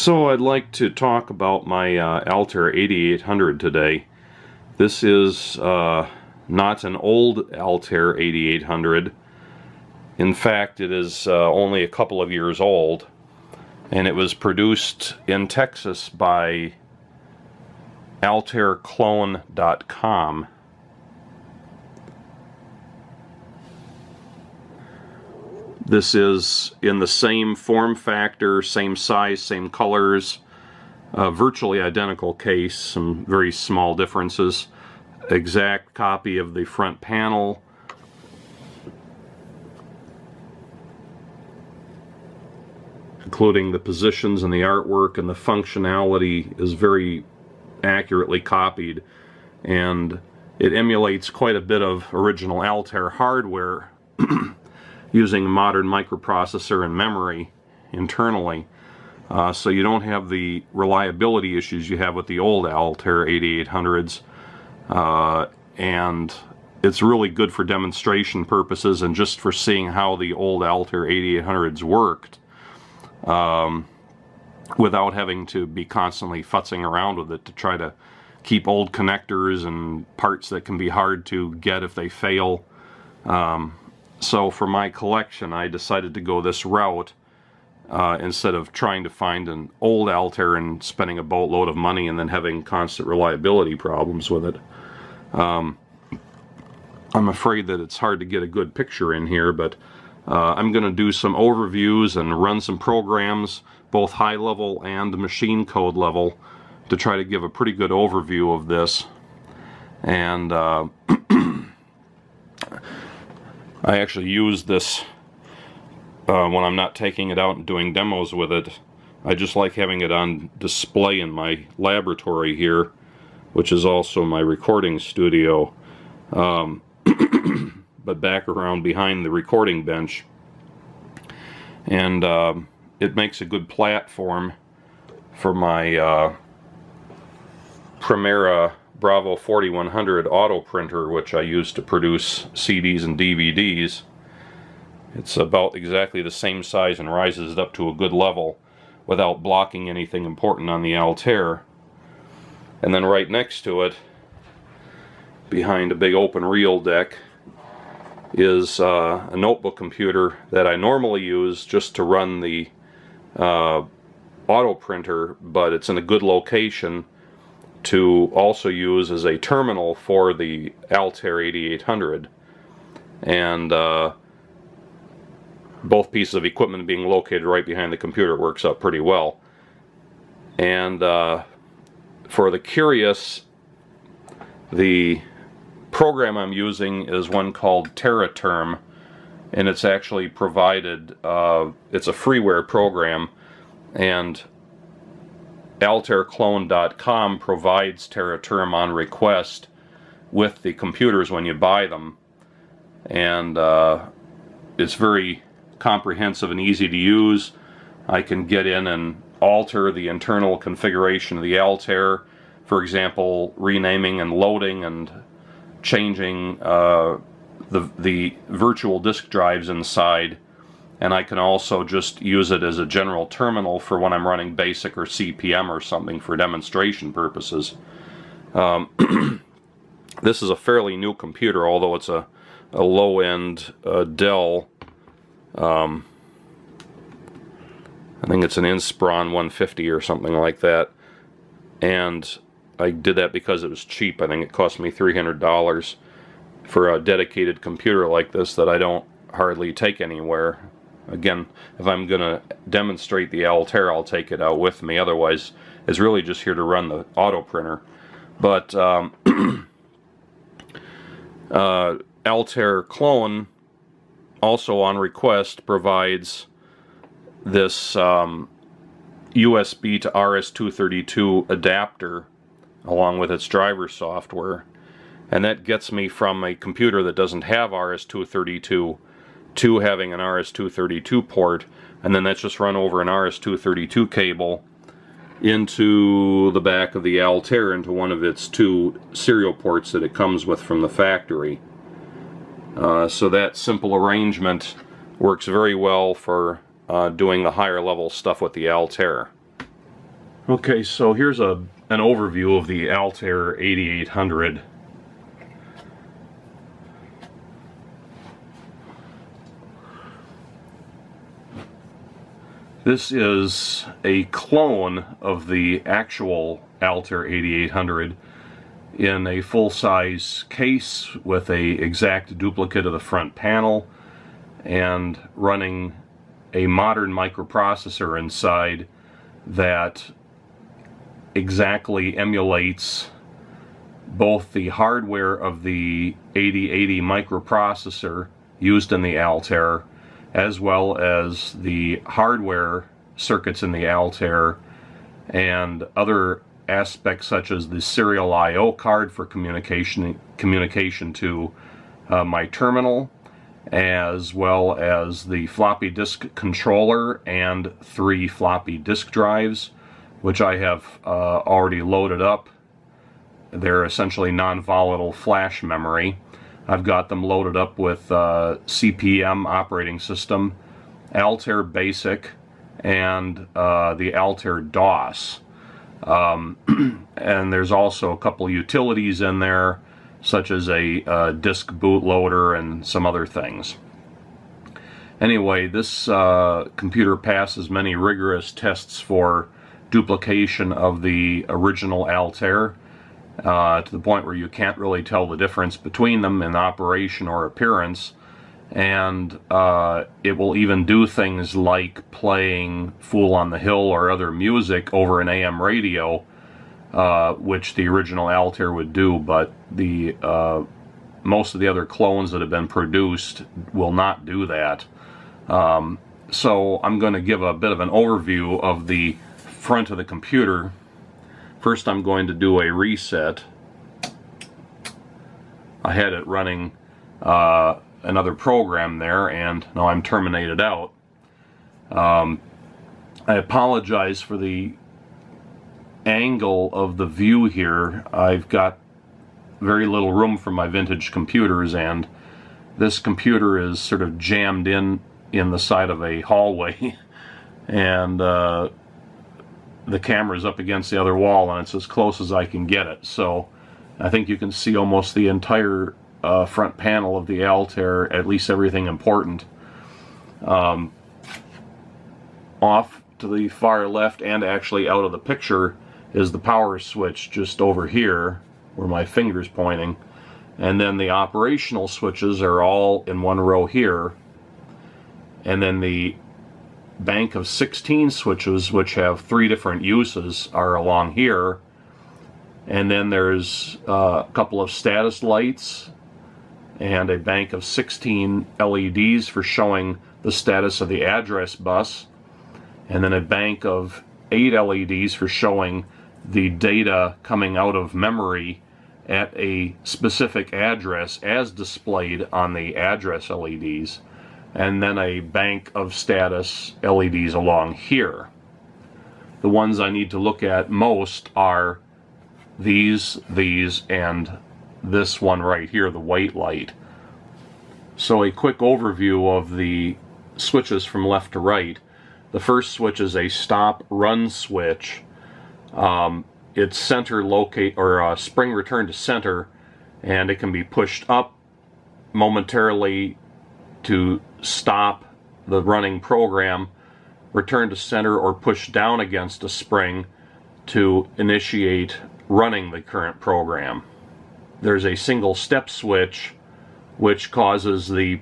So I'd like to talk about my uh, Altair 8800 today. This is uh, not an old Altair 8800. In fact, it is uh, only a couple of years old. And it was produced in Texas by AltairClone.com. This is in the same form factor, same size, same colors, virtually identical case, some very small differences. Exact copy of the front panel. including the positions and the artwork and the functionality is very accurately copied and it emulates quite a bit of original Altair hardware using modern microprocessor and memory internally. Uh, so you don't have the reliability issues you have with the old Altair 8800s. Uh, and it's really good for demonstration purposes and just for seeing how the old Altair 8800s worked um, without having to be constantly futzing around with it to try to keep old connectors and parts that can be hard to get if they fail. Um, so for my collection, I decided to go this route uh, instead of trying to find an old Altair and spending a boatload of money and then having constant reliability problems with it. Um, I'm afraid that it's hard to get a good picture in here, but uh, I'm going to do some overviews and run some programs, both high level and machine code level, to try to give a pretty good overview of this. And uh, I actually use this uh, when I'm not taking it out and doing demos with it. I just like having it on display in my laboratory here, which is also my recording studio. Um, but back around behind the recording bench. And uh, it makes a good platform for my uh, Primera Bravo 4100 auto printer which I use to produce CDs and DVDs. It's about exactly the same size and rises it up to a good level without blocking anything important on the Altair. And then right next to it, behind a big open reel deck, is uh, a notebook computer that I normally use just to run the uh, auto printer, but it's in a good location to also use as a terminal for the Altair 8800 and uh, both pieces of equipment being located right behind the computer works out pretty well. And uh, for the curious the program I'm using is one called TeraTerm and it's actually provided uh, it's a freeware program. And AltairClone.com provides TeraTerm on request with the computers when you buy them. And uh, it's very comprehensive and easy to use. I can get in and alter the internal configuration of the Altair. For example, renaming and loading and changing uh, the, the virtual disk drives inside and I can also just use it as a general terminal for when I'm running BASIC or CP/M or something for demonstration purposes. Um, this is a fairly new computer, although it's a, a low-end uh, Dell. Um, I think it's an Inspiron 150 or something like that. And I did that because it was cheap. I think it cost me $300 for a dedicated computer like this that I don't hardly take anywhere. Again, if I'm going to demonstrate the Altair, I'll take it out with me. Otherwise, it's really just here to run the auto printer. But um, uh, Altair Clone, also on request, provides this um, USB to RS-232 adapter along with its driver software. And that gets me from a computer that doesn't have RS-232 to having an RS-232 port and then that's just run over an RS-232 cable into the back of the Altair into one of its two serial ports that it comes with from the factory. Uh, so that simple arrangement works very well for uh, doing the higher level stuff with the Altair. Okay, so here's a an overview of the Altair 8800. This is a clone of the actual Altair 8800 in a full-size case with a exact duplicate of the front panel and running a modern microprocessor inside that exactly emulates both the hardware of the 8080 microprocessor used in the Altair as well as the hardware circuits in the Altair and other aspects such as the serial I.O. card for communication communication to uh, my terminal as well as the floppy disk controller and three floppy disk drives which I have uh, already loaded up. They're essentially non-volatile flash memory. I've got them loaded up with uh, CP/M operating system, Altair Basic, and uh, the Altair DOS. Um, and there's also a couple utilities in there, such as a uh, disk bootloader and some other things. Anyway, this uh, computer passes many rigorous tests for duplication of the original Altair uh, to the point where you can't really tell the difference between them in operation or appearance and uh, it will even do things like playing Fool on the Hill or other music over an AM radio uh, which the original Altair would do but the uh, most of the other clones that have been produced will not do that um, so I'm going to give a bit of an overview of the front of the computer. First I'm going to do a reset. I had it running uh, another program there and now I'm terminated out. Um, I apologize for the angle of the view here. I've got very little room for my vintage computers and this computer is sort of jammed in in the side of a hallway and uh, the camera is up against the other wall and it's as close as I can get it. So I think you can see almost the entire uh, front panel of the Altair, at least everything important. Um, off to the far left and actually out of the picture is the power switch just over here where my finger's pointing. And then the operational switches are all in one row here. And then the bank of 16 switches which have three different uses are along here. And then there's uh, a couple of status lights and a bank of 16 LEDs for showing the status of the address bus. And then a bank of 8 LEDs for showing the data coming out of memory at a specific address as displayed on the address LEDs and then a bank of status LEDs along here. The ones I need to look at most are these, these, and this one right here, the white light. So a quick overview of the switches from left to right. The first switch is a stop run switch. Um, it's center locate or uh, spring return to center and it can be pushed up momentarily to stop the running program, return to center, or push down against a spring to initiate running the current program. There's a single step switch which causes the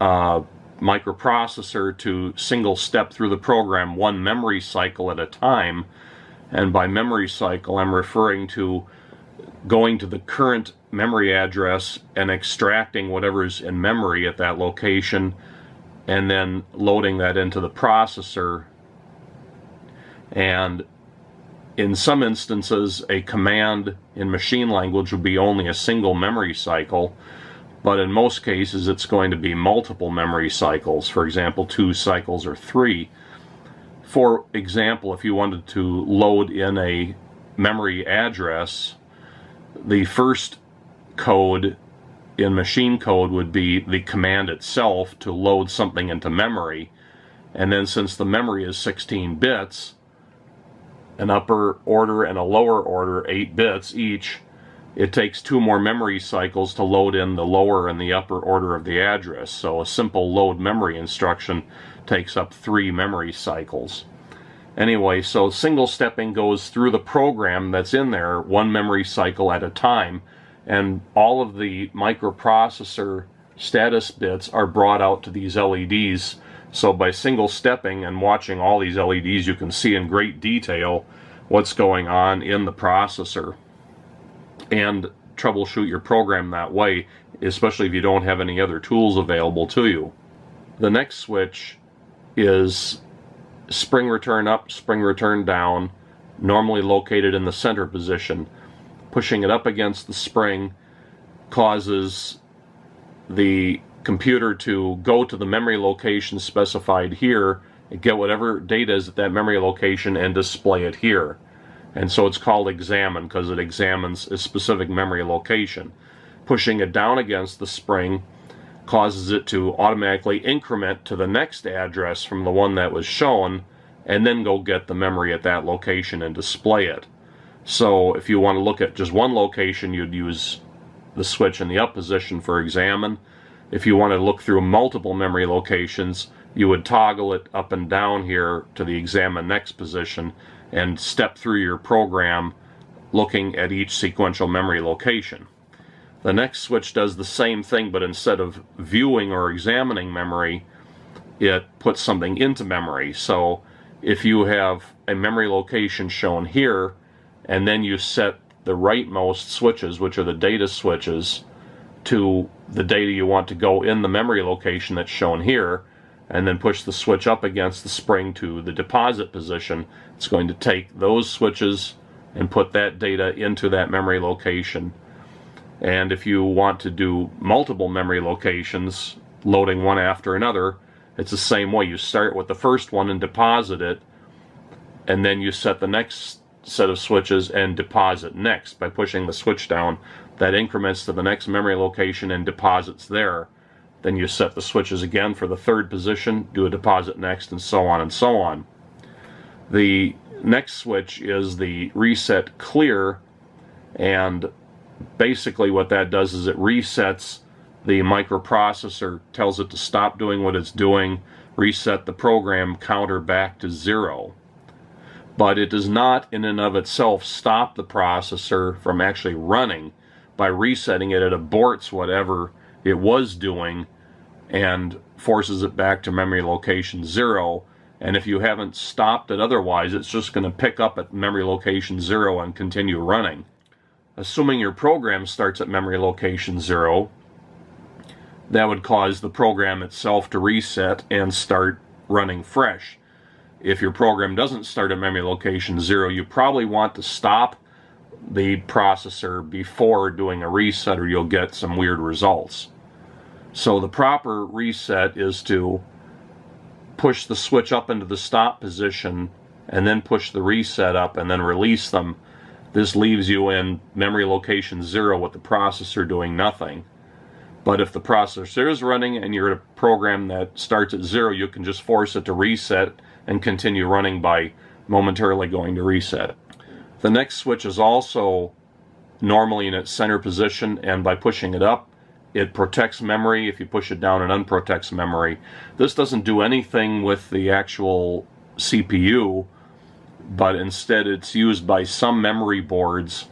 uh, microprocessor to single step through the program one memory cycle at a time. And by memory cycle, I'm referring to going to the current memory address and extracting whatever's in memory at that location and then loading that into the processor. And in some instances a command in machine language would be only a single memory cycle but in most cases it's going to be multiple memory cycles. For example two cycles or three. For example if you wanted to load in a memory address the first code in machine code would be the command itself to load something into memory. And then since the memory is 16 bits, an upper order and a lower order, 8 bits each, it takes two more memory cycles to load in the lower and the upper order of the address. So a simple load memory instruction takes up three memory cycles. Anyway, so single stepping goes through the program that's in there one memory cycle at a time, and all of the microprocessor status bits are brought out to these LEDs. So by single stepping and watching all these LEDs, you can see in great detail what's going on in the processor and troubleshoot your program that way, especially if you don't have any other tools available to you. The next switch is spring return up, spring return down, normally located in the center position. Pushing it up against the spring causes the computer to go to the memory location specified here and get whatever data is at that memory location and display it here. And so it's called examine because it examines a specific memory location. Pushing it down against the spring causes it to automatically increment to the next address from the one that was shown and then go get the memory at that location and display it. So if you want to look at just one location, you'd use the switch in the up position for examine. If you want to look through multiple memory locations, you would toggle it up and down here to the examine next position and step through your program looking at each sequential memory location. The next switch does the same thing, but instead of viewing or examining memory, it puts something into memory. So if you have a memory location shown here, and then you set the rightmost switches, which are the data switches, to the data you want to go in the memory location that's shown here, and then push the switch up against the spring to the deposit position, it's going to take those switches and put that data into that memory location. And if you want to do multiple memory locations, loading one after another, it's the same way. You start with the first one and deposit it, and then you set the next set of switches and deposit next by pushing the switch down. That increments to the next memory location and deposits there. Then you set the switches again for the third position, do a deposit next, and so on and so on. The next switch is the reset clear, and basically what that does is it resets the microprocessor, tells it to stop doing what it's doing, reset the program counter back to zero. But it does not, in and of itself, stop the processor from actually running. By resetting it, it aborts whatever it was doing and forces it back to memory location zero and if you haven't stopped it otherwise, it's just going to pick up at memory location 0 and continue running. Assuming your program starts at memory location 0, that would cause the program itself to reset and start running fresh. If your program doesn't start at memory location 0, you probably want to stop the processor before doing a reset or you'll get some weird results. So the proper reset is to push the switch up into the stop position and then push the reset up and then release them, this leaves you in memory location zero with the processor doing nothing. But if the processor is running and you're a program that starts at zero, you can just force it to reset and continue running by momentarily going to reset. The next switch is also normally in its center position and by pushing it up it protects memory if you push it down it unprotects memory. This doesn't do anything with the actual CPU, but instead it's used by some memory boards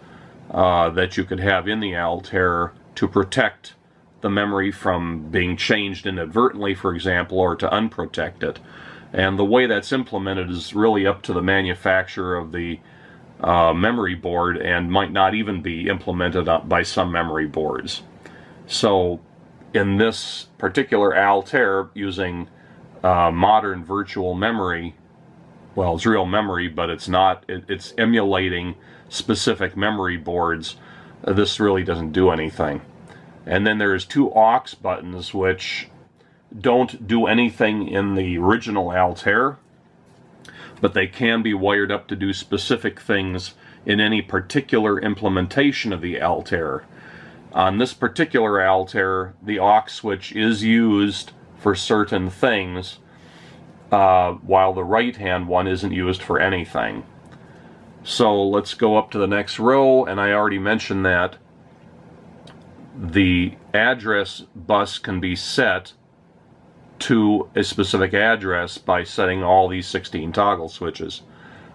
uh, that you could have in the Altair to protect the memory from being changed inadvertently, for example, or to unprotect it. And the way that's implemented is really up to the manufacturer of the uh, memory board and might not even be implemented by some memory boards. So in this particular Altair, using uh, modern virtual memory, well, it's real memory, but it's not, it, it's emulating specific memory boards. Uh, this really doesn't do anything. And then there's two aux buttons, which don't do anything in the original Altair, but they can be wired up to do specific things in any particular implementation of the Altair. On this particular Altair, the aux switch is used for certain things, uh, while the right-hand one isn't used for anything. So let's go up to the next row, and I already mentioned that the address bus can be set to a specific address by setting all these 16 toggle switches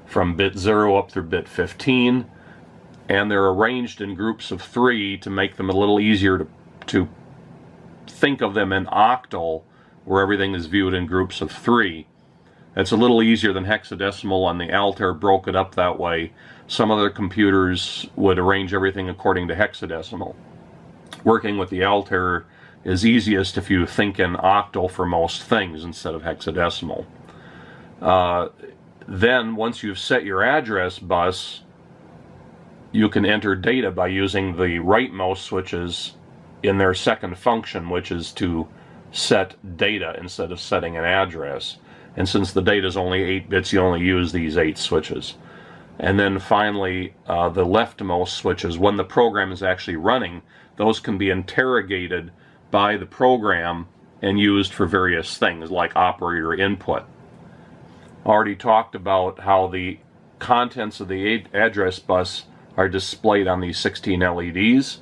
from bit 0 up through bit 15 and they're arranged in groups of three to make them a little easier to, to think of them in octal where everything is viewed in groups of three. It's a little easier than hexadecimal on the Altair broke it up that way. Some other computers would arrange everything according to hexadecimal. Working with the Altair is easiest if you think in octal for most things instead of hexadecimal. Uh, then, once you've set your address bus, you can enter data by using the rightmost switches in their second function, which is to set data instead of setting an address. And since the data is only 8 bits, you only use these 8 switches. And then finally, uh, the leftmost switches, when the program is actually running, those can be interrogated by the program and used for various things like operator input. I already talked about how the contents of the address bus are displayed on these 16 LEDs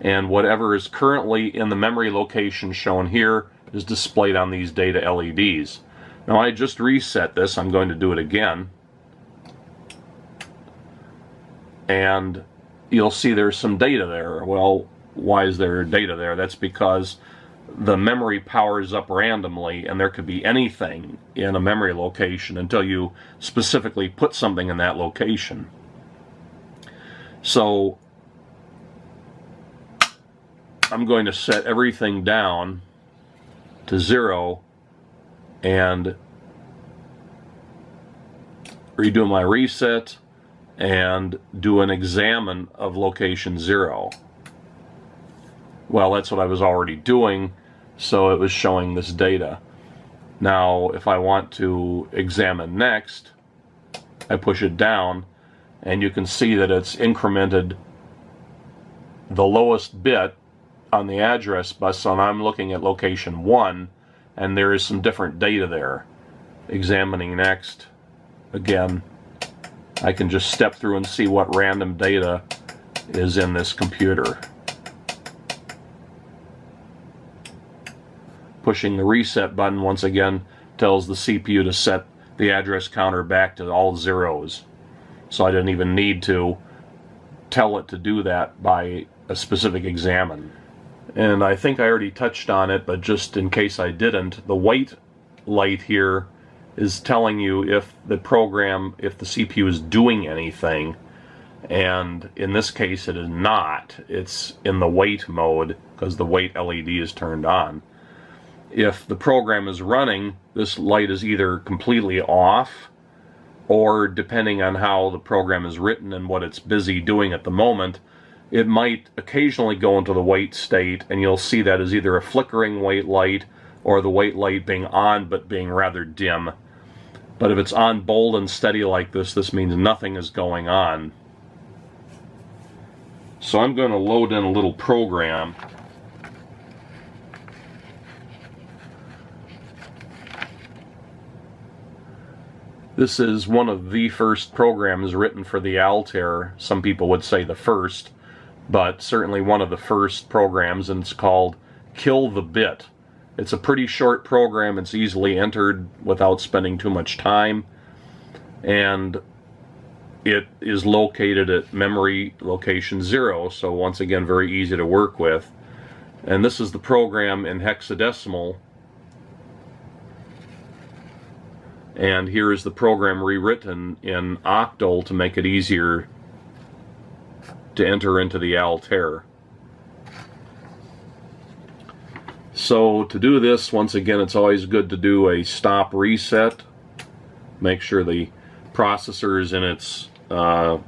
and whatever is currently in the memory location shown here is displayed on these data LEDs. Now I just reset this, I'm going to do it again. And you'll see there's some data there. Well, why is there data there? That's because the memory powers up randomly and there could be anything in a memory location until you specifically put something in that location. So I'm going to set everything down to zero and redo my reset and do an examine of location zero. Well, that's what I was already doing, so it was showing this data. Now, if I want to examine next, I push it down, and you can see that it's incremented the lowest bit on the address bus and I'm looking at location 1 and there is some different data there. Examining next, again, I can just step through and see what random data is in this computer. Pushing the reset button once again tells the CPU to set the address counter back to all zeros. So I didn't even need to tell it to do that by a specific examine. And I think I already touched on it, but just in case I didn't, the white light here is telling you if the program, if the CPU is doing anything. And in this case, it is not. It's in the wait mode because the wait LED is turned on. If the program is running, this light is either completely off or depending on how the program is written and what it's busy doing at the moment, it might occasionally go into the wait state, and you'll see that as either a flickering white light or the white light being on but being rather dim. But if it's on bold and steady like this, this means nothing is going on. So I'm going to load in a little program. This is one of the first programs written for the Altair. Some people would say the first but certainly one of the first programs, and it's called Kill the Bit. It's a pretty short program, it's easily entered without spending too much time, and it is located at memory location zero, so once again, very easy to work with. And this is the program in hexadecimal. And here is the program rewritten in octal to make it easier to enter into the Altair. So to do this, once again, it's always good to do a stop reset. Make sure the processor is in its uh,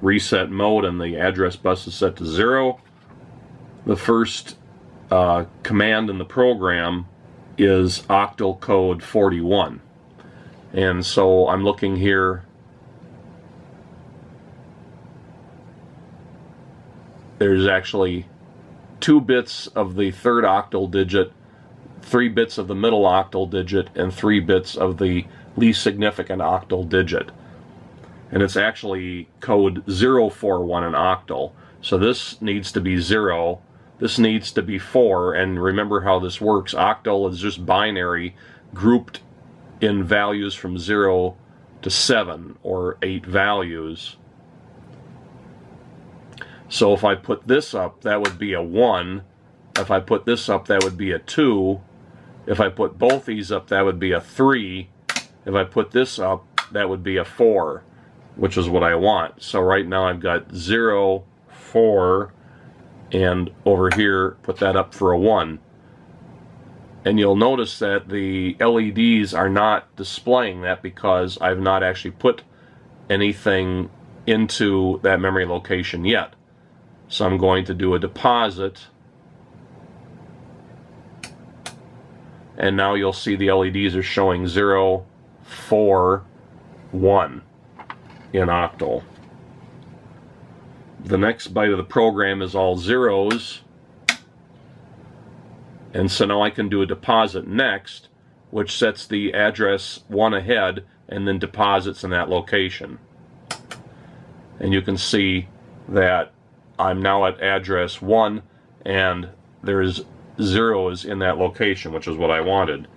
reset mode and the address bus is set to zero. The first uh, command in the program is octal code 41. And so I'm looking here there's actually two bits of the third octal digit, three bits of the middle octal digit, and three bits of the least significant octal digit. and it's actually code 041 in octal. So this needs to be 0, this needs to be 4, and remember how this works. Octal is just binary grouped in values from 0 to 7, or 8 values. So if I put this up, that would be a 1. If I put this up, that would be a 2. If I put both these up, that would be a 3. If I put this up, that would be a 4, which is what I want. So right now I've got 0, 4, and over here, put that up for a 1. And you'll notice that the LEDs are not displaying that because I've not actually put anything into that memory location yet. So I'm going to do a deposit. And now you'll see the LEDs are showing 0, 4, 1 in octal. The next byte of the program is all zeros. And so now I can do a deposit next, which sets the address one ahead and then deposits in that location. And you can see that I'm now at address 1 and there's zeros in that location, which is what I wanted.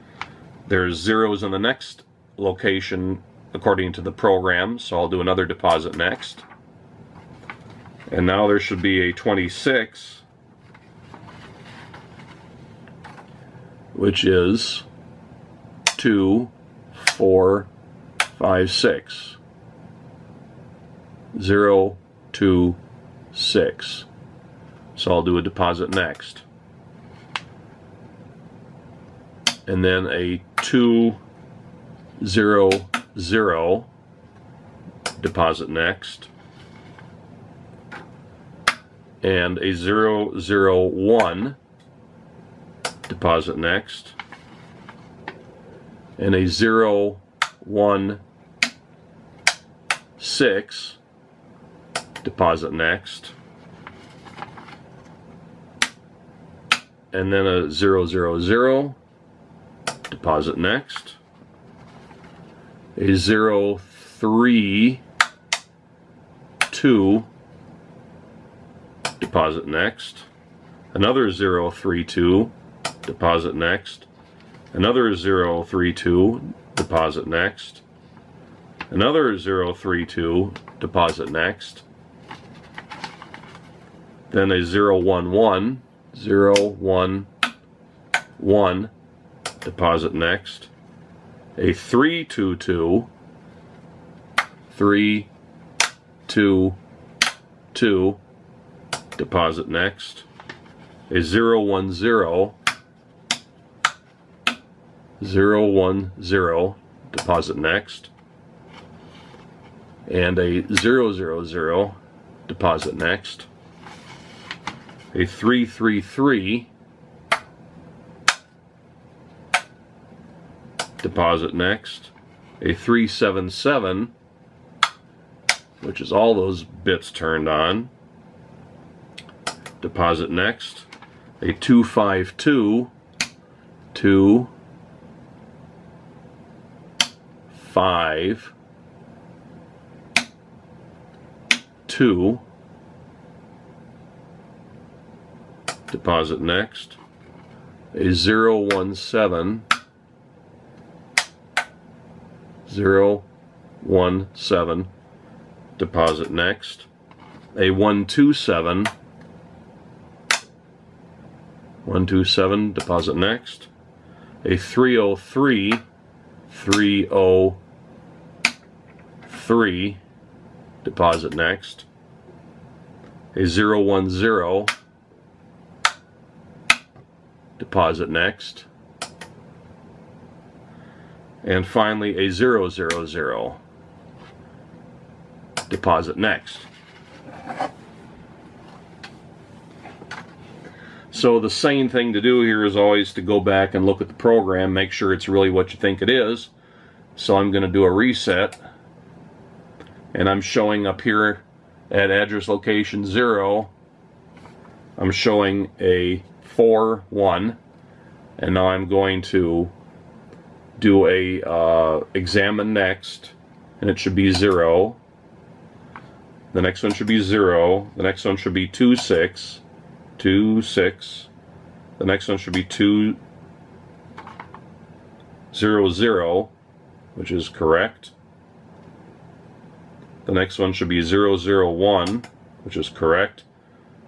There's zeros in the next location according to the program, so I'll do another deposit next. And now there should be a 26, which is 2, 4, 5, 6. 0, 2, 6. So I'll do a deposit next. And then a 2, 0, 0 deposit next. And a 0, 0, 1 deposit next. And a 0, 1, 6 deposit next. And then a 000 deposit next. A 032 deposit next. Another 032 deposit next. Another 032 deposit next. Another 032 deposit next then a 011, 011 deposit next, a 322, 322 deposit next, a 010, 010 deposit next, and a 000 deposit next a 333 deposit next, a 377 which is all those bits turned on, deposit next, a 252 2 5 2 deposit next, a 017, 017 deposit next, a 127, 127 deposit next, a 303, 303 deposit next, a 010, deposit next. And finally a 000 deposit next. So the same thing to do here is always to go back and look at the program, make sure it's really what you think it is. So I'm going to do a reset. And I'm showing up here at address location 0, I'm showing a 4, 1. And now I'm going to do a uh, examine next, and it should be 0. The next one should be 0. The next one should be 2, 6. 2, 6. The next one should be 2, 0, 0, which is correct. The next one should be 0, 0, 1, which is correct.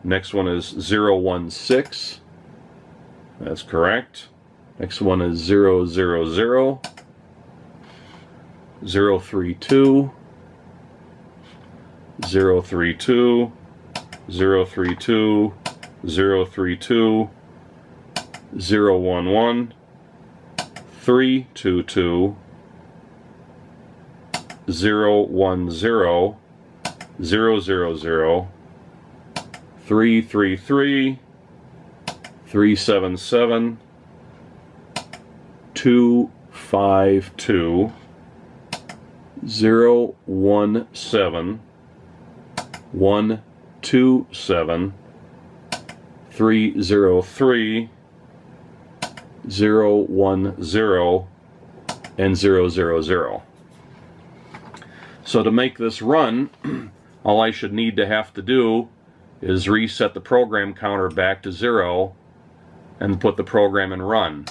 Next one is 0, 1, 6. That's correct. Next one is 0, 0, 0. 032 032 032 032 011 322 010 000 333 377 252 zero one seven one two seven three zero three zero one zero and zero zero zero. So to make this run, all I should need to have to do is reset the program counter back to zero and put the program in run.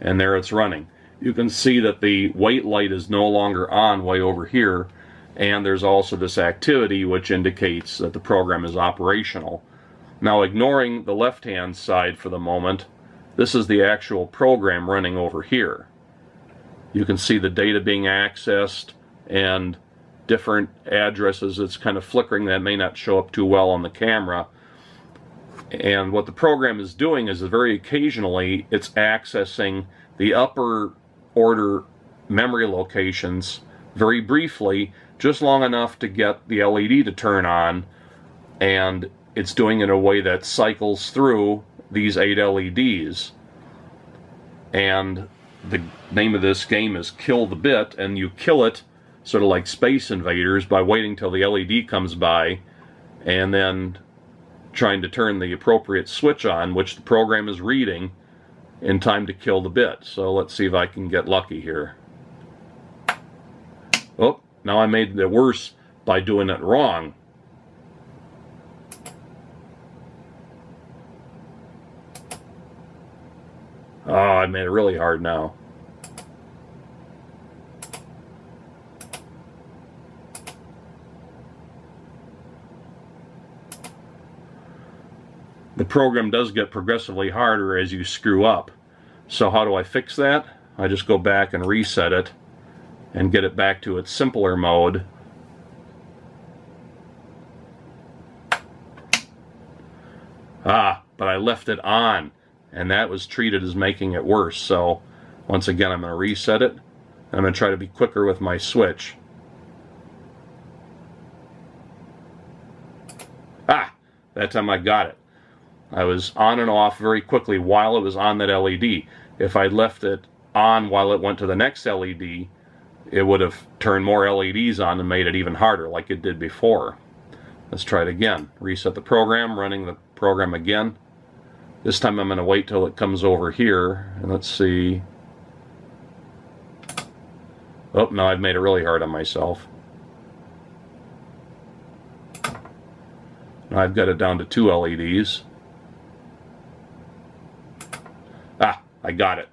And there it's running you can see that the wait light is no longer on way over here and there's also this activity which indicates that the program is operational. Now ignoring the left hand side for the moment, this is the actual program running over here. You can see the data being accessed and different addresses. It's kind of flickering that may not show up too well on the camera. And what the program is doing is very occasionally it's accessing the upper order memory locations very briefly, just long enough to get the LED to turn on, and it's doing it in a way that cycles through these eight LEDs. And the name of this game is Kill the Bit, and you kill it sort of like Space Invaders by waiting till the LED comes by and then trying to turn the appropriate switch on, which the program is reading in time to kill the bit. So let's see if I can get lucky here. Oh, now I made it worse by doing it wrong. Oh, I made it really hard now. The program does get progressively harder as you screw up. So how do I fix that? I just go back and reset it and get it back to its simpler mode. Ah, but I left it on and that was treated as making it worse. So once again, I'm going to reset it. I'm going to try to be quicker with my switch. Ah, that time I got it. I was on and off very quickly while it was on that LED. If I'd left it on while it went to the next LED, it would have turned more LEDs on and made it even harder like it did before. Let's try it again. Reset the program, running the program again. This time I'm going to wait till it comes over here. And let's see. Oh, no, I've made it really hard on myself. I've got it down to two LEDs. I got it.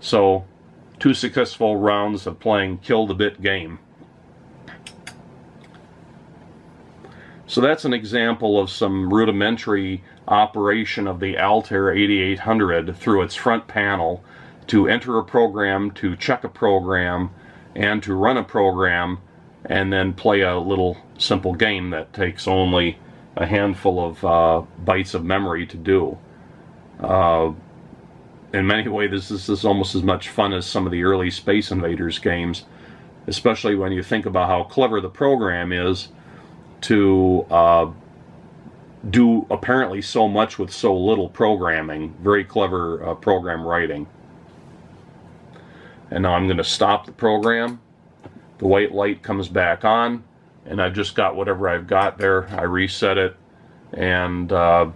So, two successful rounds of playing Kill the Bit game. So that's an example of some rudimentary operation of the Altair 8800 through its front panel to enter a program, to check a program, and to run a program, and then play a little simple game that takes only a handful of uh, bytes of memory to do. Uh, in many ways, this is, this is almost as much fun as some of the early Space Invaders games, especially when you think about how clever the program is to uh, do apparently so much with so little programming. Very clever uh, program writing. And now I'm going to stop the program. The white light comes back on, and I've just got whatever I've got there. I reset it, and uh,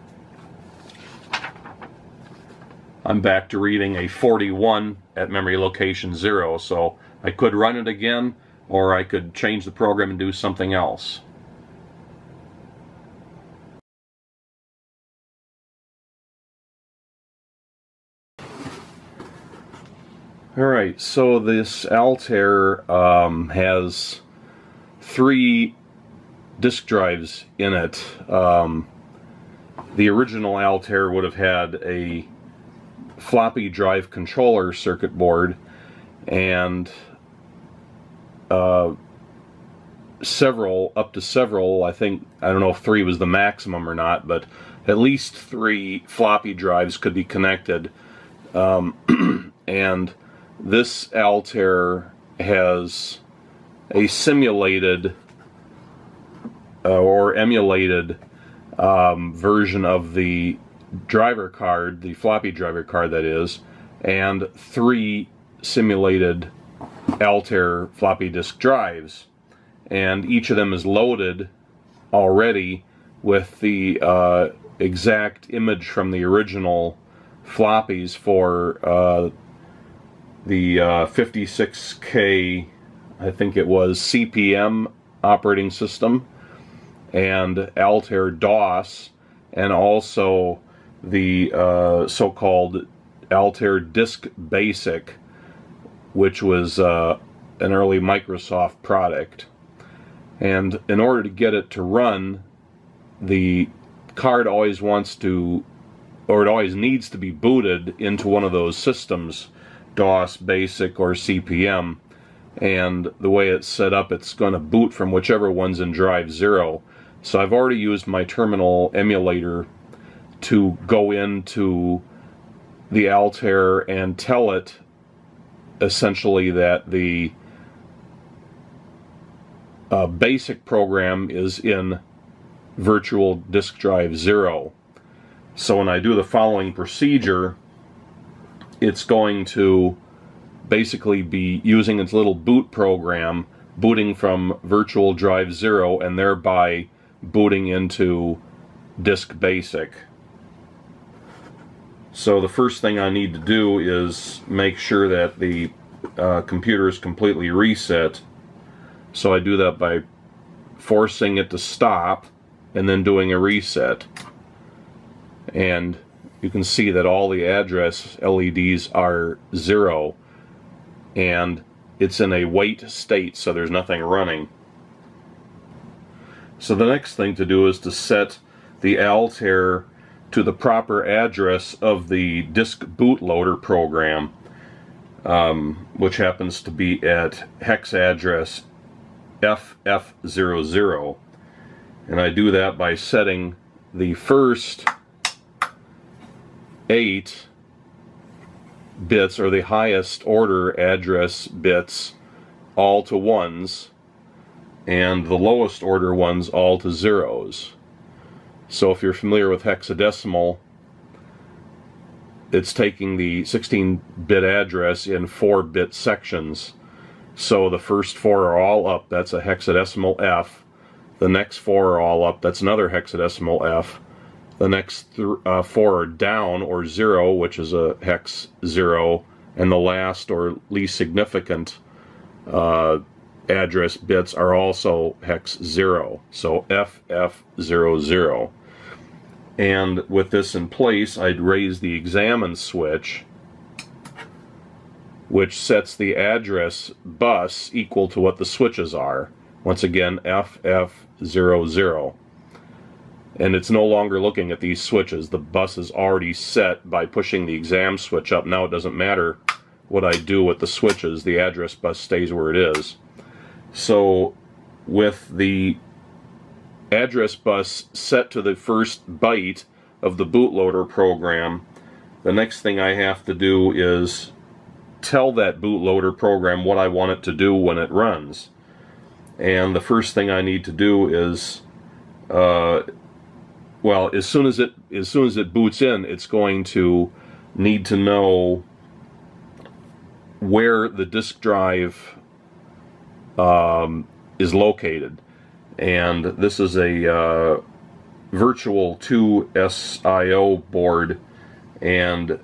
I'm back to reading a 41 at memory location 0, so I could run it again, or I could change the program and do something else. Alright, so this Altair um, has three disk drives in it. Um, the original Altair would have had a floppy drive controller circuit board and uh, several, up to several, I think, I don't know if three was the maximum or not, but at least three floppy drives could be connected. Um, and this Altair has a simulated uh, or emulated um, version of the driver card, the floppy driver card that is, and three simulated Altair floppy disk drives. And each of them is loaded already with the uh, exact image from the original floppies for uh, the uh, 56K, I think it was, CP/M operating system, and Altair DOS, and also the uh, so-called Altair Disk Basic, which was uh, an early Microsoft product. And in order to get it to run, the card always wants to, or it always needs to be booted into one of those systems DOS, BASIC, or CP/M. And the way it's set up, it's going to boot from whichever one's in drive zero. So I've already used my terminal emulator to go into the Altair and tell it essentially that the uh, basic program is in virtual disk drive zero. So when I do the following procedure, it's going to basically be using its little boot program, booting from virtual drive zero, and thereby booting into disk basic. So the first thing I need to do is make sure that the uh, computer is completely reset. So I do that by forcing it to stop and then doing a reset. And you can see that all the address LEDs are zero and it's in a wait state so there's nothing running. So the next thing to do is to set the Altair to the proper address of the disk bootloader program um, which happens to be at hex address FF00 and I do that by setting the first eight bits or the highest order address bits all to ones and the lowest order ones all to zeros. So if you're familiar with hexadecimal, it's taking the 16-bit address in 4-bit sections. So the first four are all up, that's a hexadecimal F. The next four are all up, that's another hexadecimal F. The next uh, four are down, or zero, which is a hex zero. And the last, or least significant, uh, address bits are also hex zero. So FF00. And with this in place, I'd raise the examine switch, which sets the address bus equal to what the switches are. Once again, FF00 and it's no longer looking at these switches. The bus is already set by pushing the exam switch up. Now it doesn't matter what I do with the switches, the address bus stays where it is. So with the address bus set to the first byte of the bootloader program, the next thing I have to do is tell that bootloader program what I want it to do when it runs. And the first thing I need to do is uh, well, as soon as it as soon as it boots in, it's going to need to know where the disk drive um, is located, and this is a uh, virtual 2 SIO board, and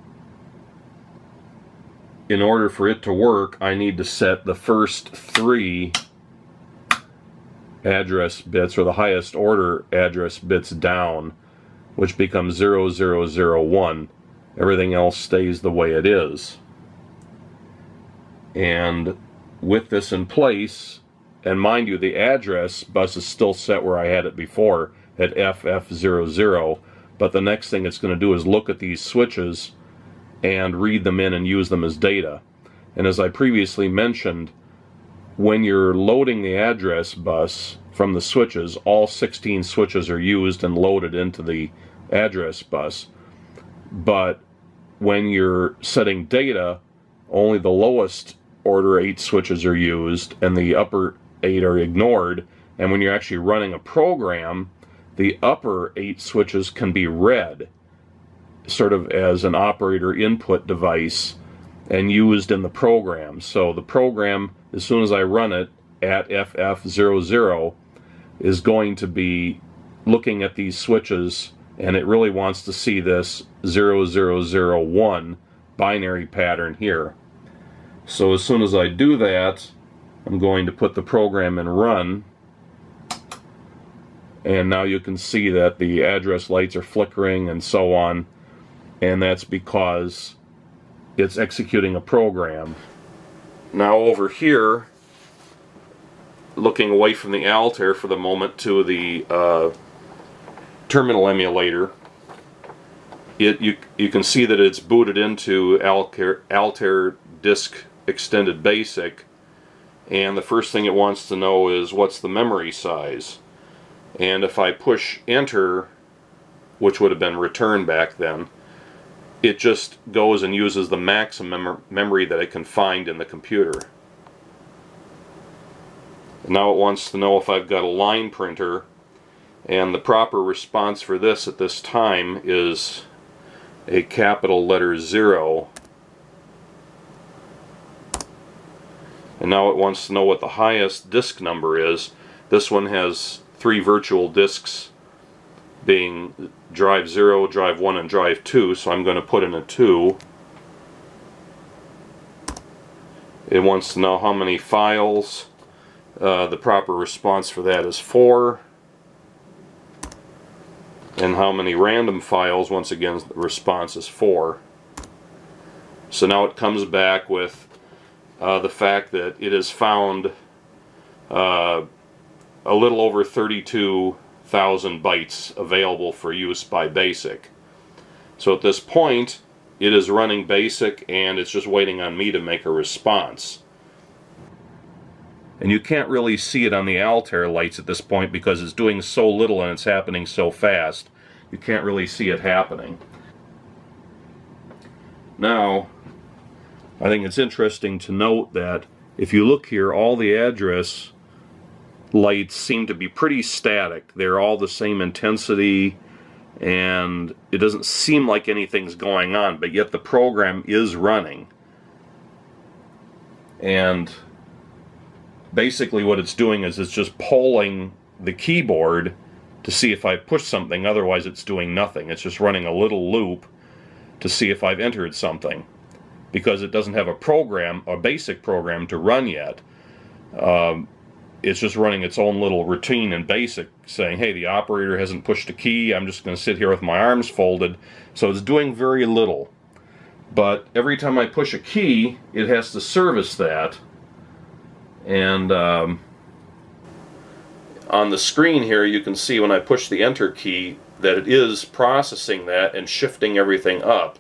in order for it to work, I need to set the first three address bits or the highest order address bits down, which becomes 0001. Everything else stays the way it is. And with this in place, and mind you, the address bus is still set where I had it before at FF00, but the next thing it's going to do is look at these switches and read them in and use them as data. And as I previously mentioned, when you're loading the address bus from the switches, all 16 switches are used and loaded into the address bus. But when you're setting data, only the lowest order 8 switches are used and the upper 8 are ignored. And when you're actually running a program, the upper 8 switches can be read sort of as an operator input device and used in the program. So the program, as soon as I run it at FF00, is going to be looking at these switches and it really wants to see this 0001 binary pattern here. So as soon as I do that, I'm going to put the program in run. And now you can see that the address lights are flickering and so on. And that's because it's executing a program. Now over here, looking away from the Altair for the moment to the uh, terminal emulator, it you you can see that it's booted into Altair, Altair Disk Extended Basic, and the first thing it wants to know is what's the memory size. And if I push enter, which would have been return back then, it just goes and uses the maximum mem memory that it can find in the computer. Now it wants to know if I've got a line printer and the proper response for this at this time is a capital letter zero and now it wants to know what the highest disk number is. This one has three virtual disks being drive 0, drive 1, and drive 2, so I'm going to put in a 2. It wants to know how many files. Uh, the proper response for that is 4. And how many random files, once again, the response is 4. So now it comes back with uh, the fact that it has found uh, a little over 32 thousand bytes available for use by BASIC. So at this point, it is running BASIC and it's just waiting on me to make a response. And you can't really see it on the Altair lights at this point because it's doing so little and it's happening so fast. You can't really see it happening. Now, I think it's interesting to note that if you look here, all the address lights seem to be pretty static. They're all the same intensity and it doesn't seem like anything's going on, but yet the program is running. And basically what it's doing is it's just polling the keyboard to see if I push something, otherwise it's doing nothing. It's just running a little loop to see if I've entered something because it doesn't have a program, a basic program to run yet. Um, it's just running its own little routine and basic saying hey the operator hasn't pushed a key. I'm just going to sit here with my arms folded. So it's doing very little. But every time I push a key it has to service that. And um, on the screen here you can see when I push the enter key that it is processing that and shifting everything up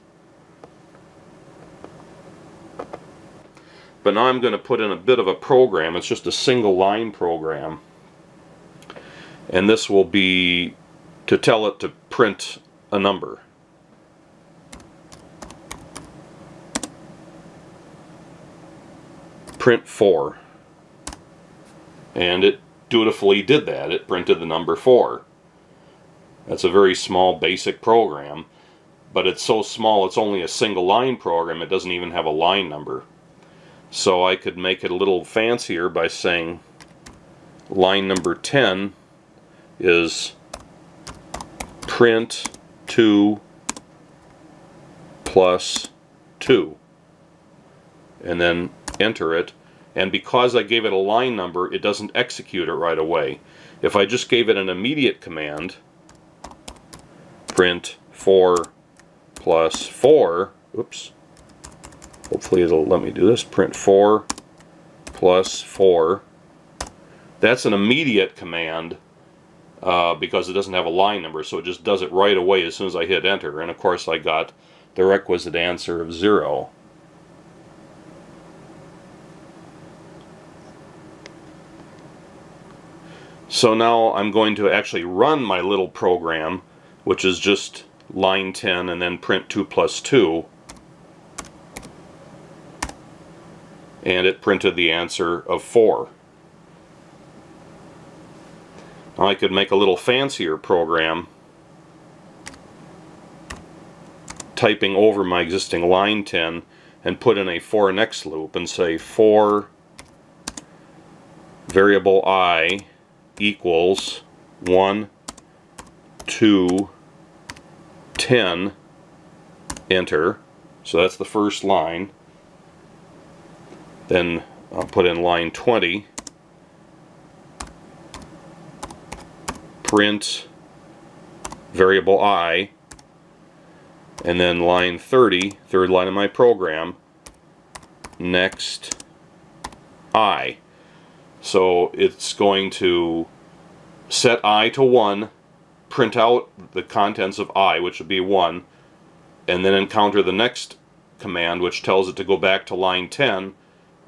But now I'm going to put in a bit of a program. It's just a single line program. And this will be to tell it to print a number. Print 4. And it dutifully did that. It printed the number 4. That's a very small basic program. But it's so small it's only a single line program. It doesn't even have a line number. So I could make it a little fancier by saying line number 10 is print 2 plus 2 and then enter it And because I gave it a line number, it doesn't execute it right away. If I just gave it an immediate command, print 4 plus 4, oops, hopefully it'll let me do this, print 4 plus 4, that's an immediate command uh, because it doesn't have a line number, so it just does it right away as soon as I hit enter. And of course I got the requisite answer of 0. So now I'm going to actually run my little program, which is just line 10 and then print 2 plus 2. And it printed the answer of 4. Now I could make a little fancier program typing over my existing line 10 and put in a for next loop and say for variable i equals 1, 2, 10, enter. So that's the first line. Then I'll put in line 20. Print variable i. And then line 30, third line of my program, next i. So it's going to set i to 1, print out the contents of i, which would be 1, and then encounter the next command, which tells it to go back to line 10,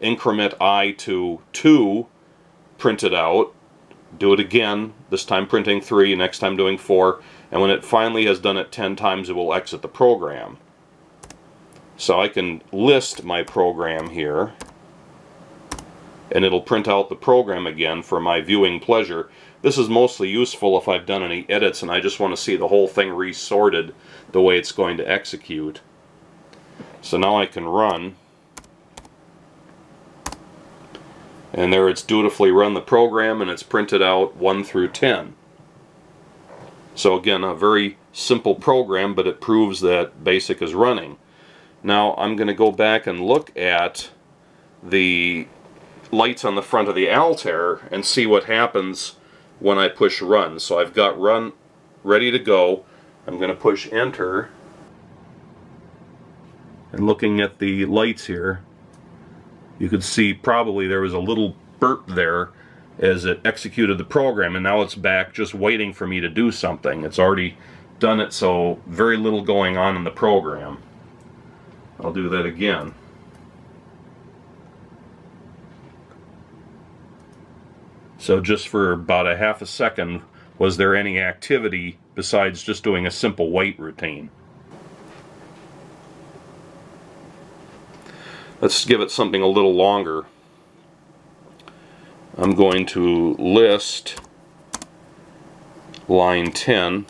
increment i to 2, print it out, do it again, this time printing 3, next time doing 4, and when it finally has done it 10 times, it will exit the program. So I can list my program here and it'll print out the program again for my viewing pleasure. This is mostly useful if I've done any edits and I just want to see the whole thing resorted the way it's going to execute. So now I can run. And there it's dutifully run the program and it's printed out 1 through 10. So again, a very simple program, but it proves that BASIC is running. Now I'm going to go back and look at the lights on the front of the Altair and see what happens when I push run. So I've got run ready to go. I'm going to push enter. And looking at the lights here, you could see probably there was a little burp there as it executed the program and now it's back just waiting for me to do something. It's already done it so very little going on in the program. I'll do that again. So just for about a half a second, was there any activity besides just doing a simple wait routine? Let's give it something a little longer. I'm going to list line 10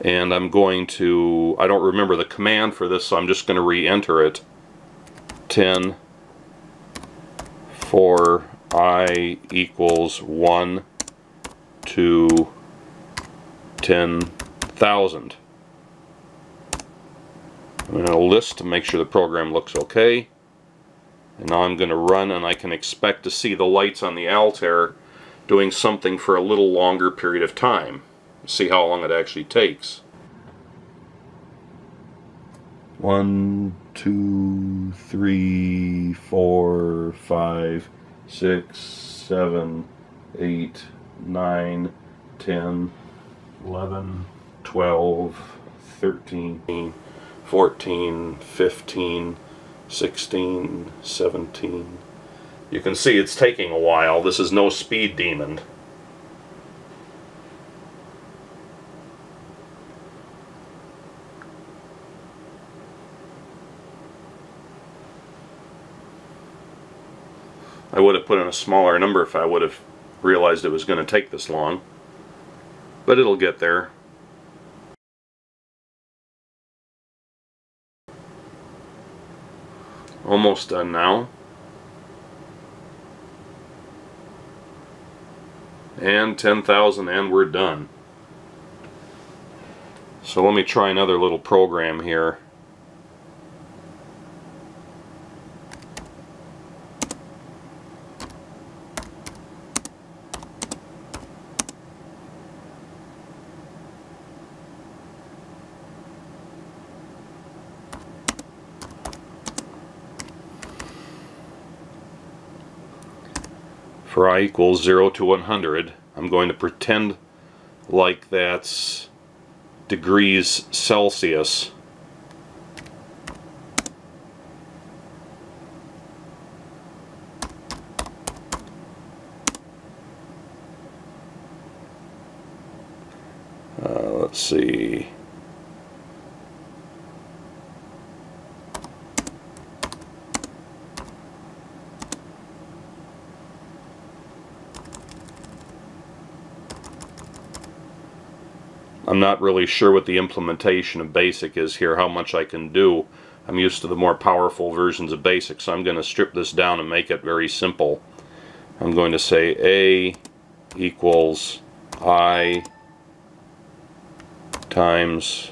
and I'm going to, I don't remember the command for this so I'm just going to re-enter it 10 for i equals 1 to 10,000. I'm going to list to make sure the program looks okay. And now I'm going to run and I can expect to see the lights on the Altair doing something for a little longer period of time. See how long it actually takes. One, two, three, four, five, six, seven, eight, nine, ten, eleven, twelve, thirteen, fourteen, fifteen, sixteen, seventeen. You can see it's taking a while. This is no speed demon. I would have put in a smaller number if I would have realized it was going to take this long. But it'll get there. Almost done now. And 10,000 and we're done. So let me try another little program here. For i equals 0 to 100, I'm going to pretend like that's degrees Celsius. Uh, let's see. I'm not really sure what the implementation of BASIC is here, how much I can do. I'm used to the more powerful versions of BASIC, so I'm going to strip this down and make it very simple. I'm going to say A equals I times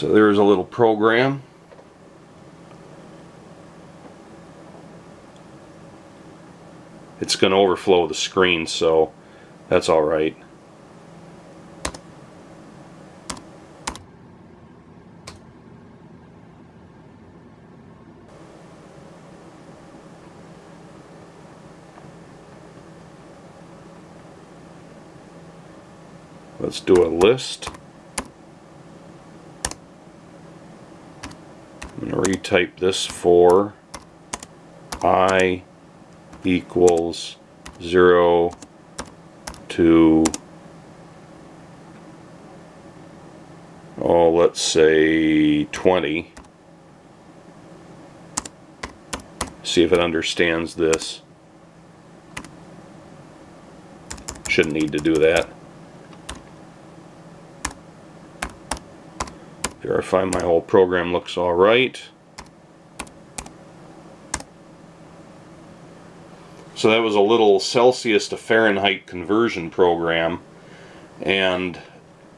So there's a little program. It's going to overflow the screen, so that's all right. Let's do a list. I'm going to retype this for i equals 0 to, oh, let's say 20. See if it understands this. Shouldn't need to do that. Verify my whole program looks alright. So that was a little Celsius to Fahrenheit conversion program and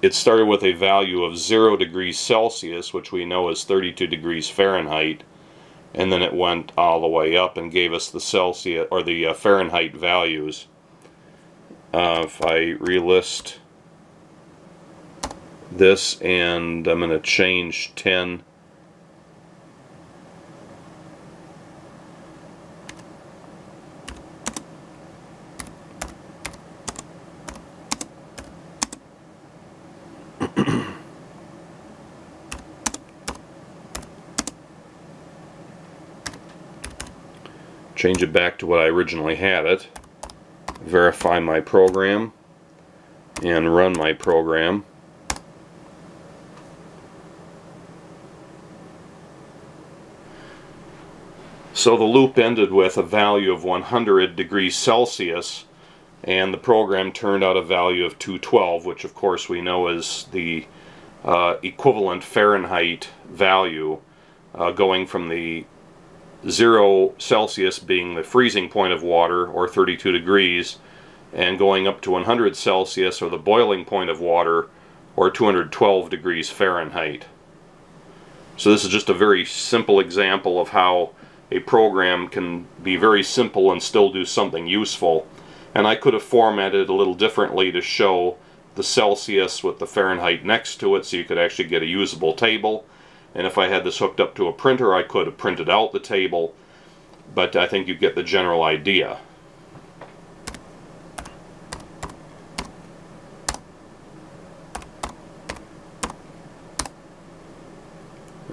it started with a value of 0 degrees Celsius which we know is 32 degrees Fahrenheit and then it went all the way up and gave us the Celsius or the uh, Fahrenheit values. Uh, if I relist this and I'm going to change 10 change it back to what I originally had it. Verify my program and run my program So the loop ended with a value of 100 degrees Celsius and the program turned out a value of 212 which of course we know is the uh, equivalent Fahrenheit value uh, going from the 0 Celsius being the freezing point of water or 32 degrees and going up to 100 Celsius or the boiling point of water or 212 degrees Fahrenheit. So this is just a very simple example of how a program can be very simple and still do something useful. And I could have formatted a little differently to show the Celsius with the Fahrenheit next to it so you could actually get a usable table. And if I had this hooked up to a printer, I could have printed out the table. But I think you get the general idea.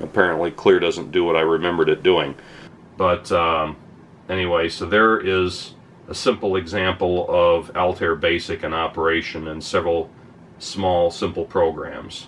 Apparently clear doesn't do what I remembered it doing. But um, anyway, so there is a simple example of Altair Basic in operation and several small simple programs.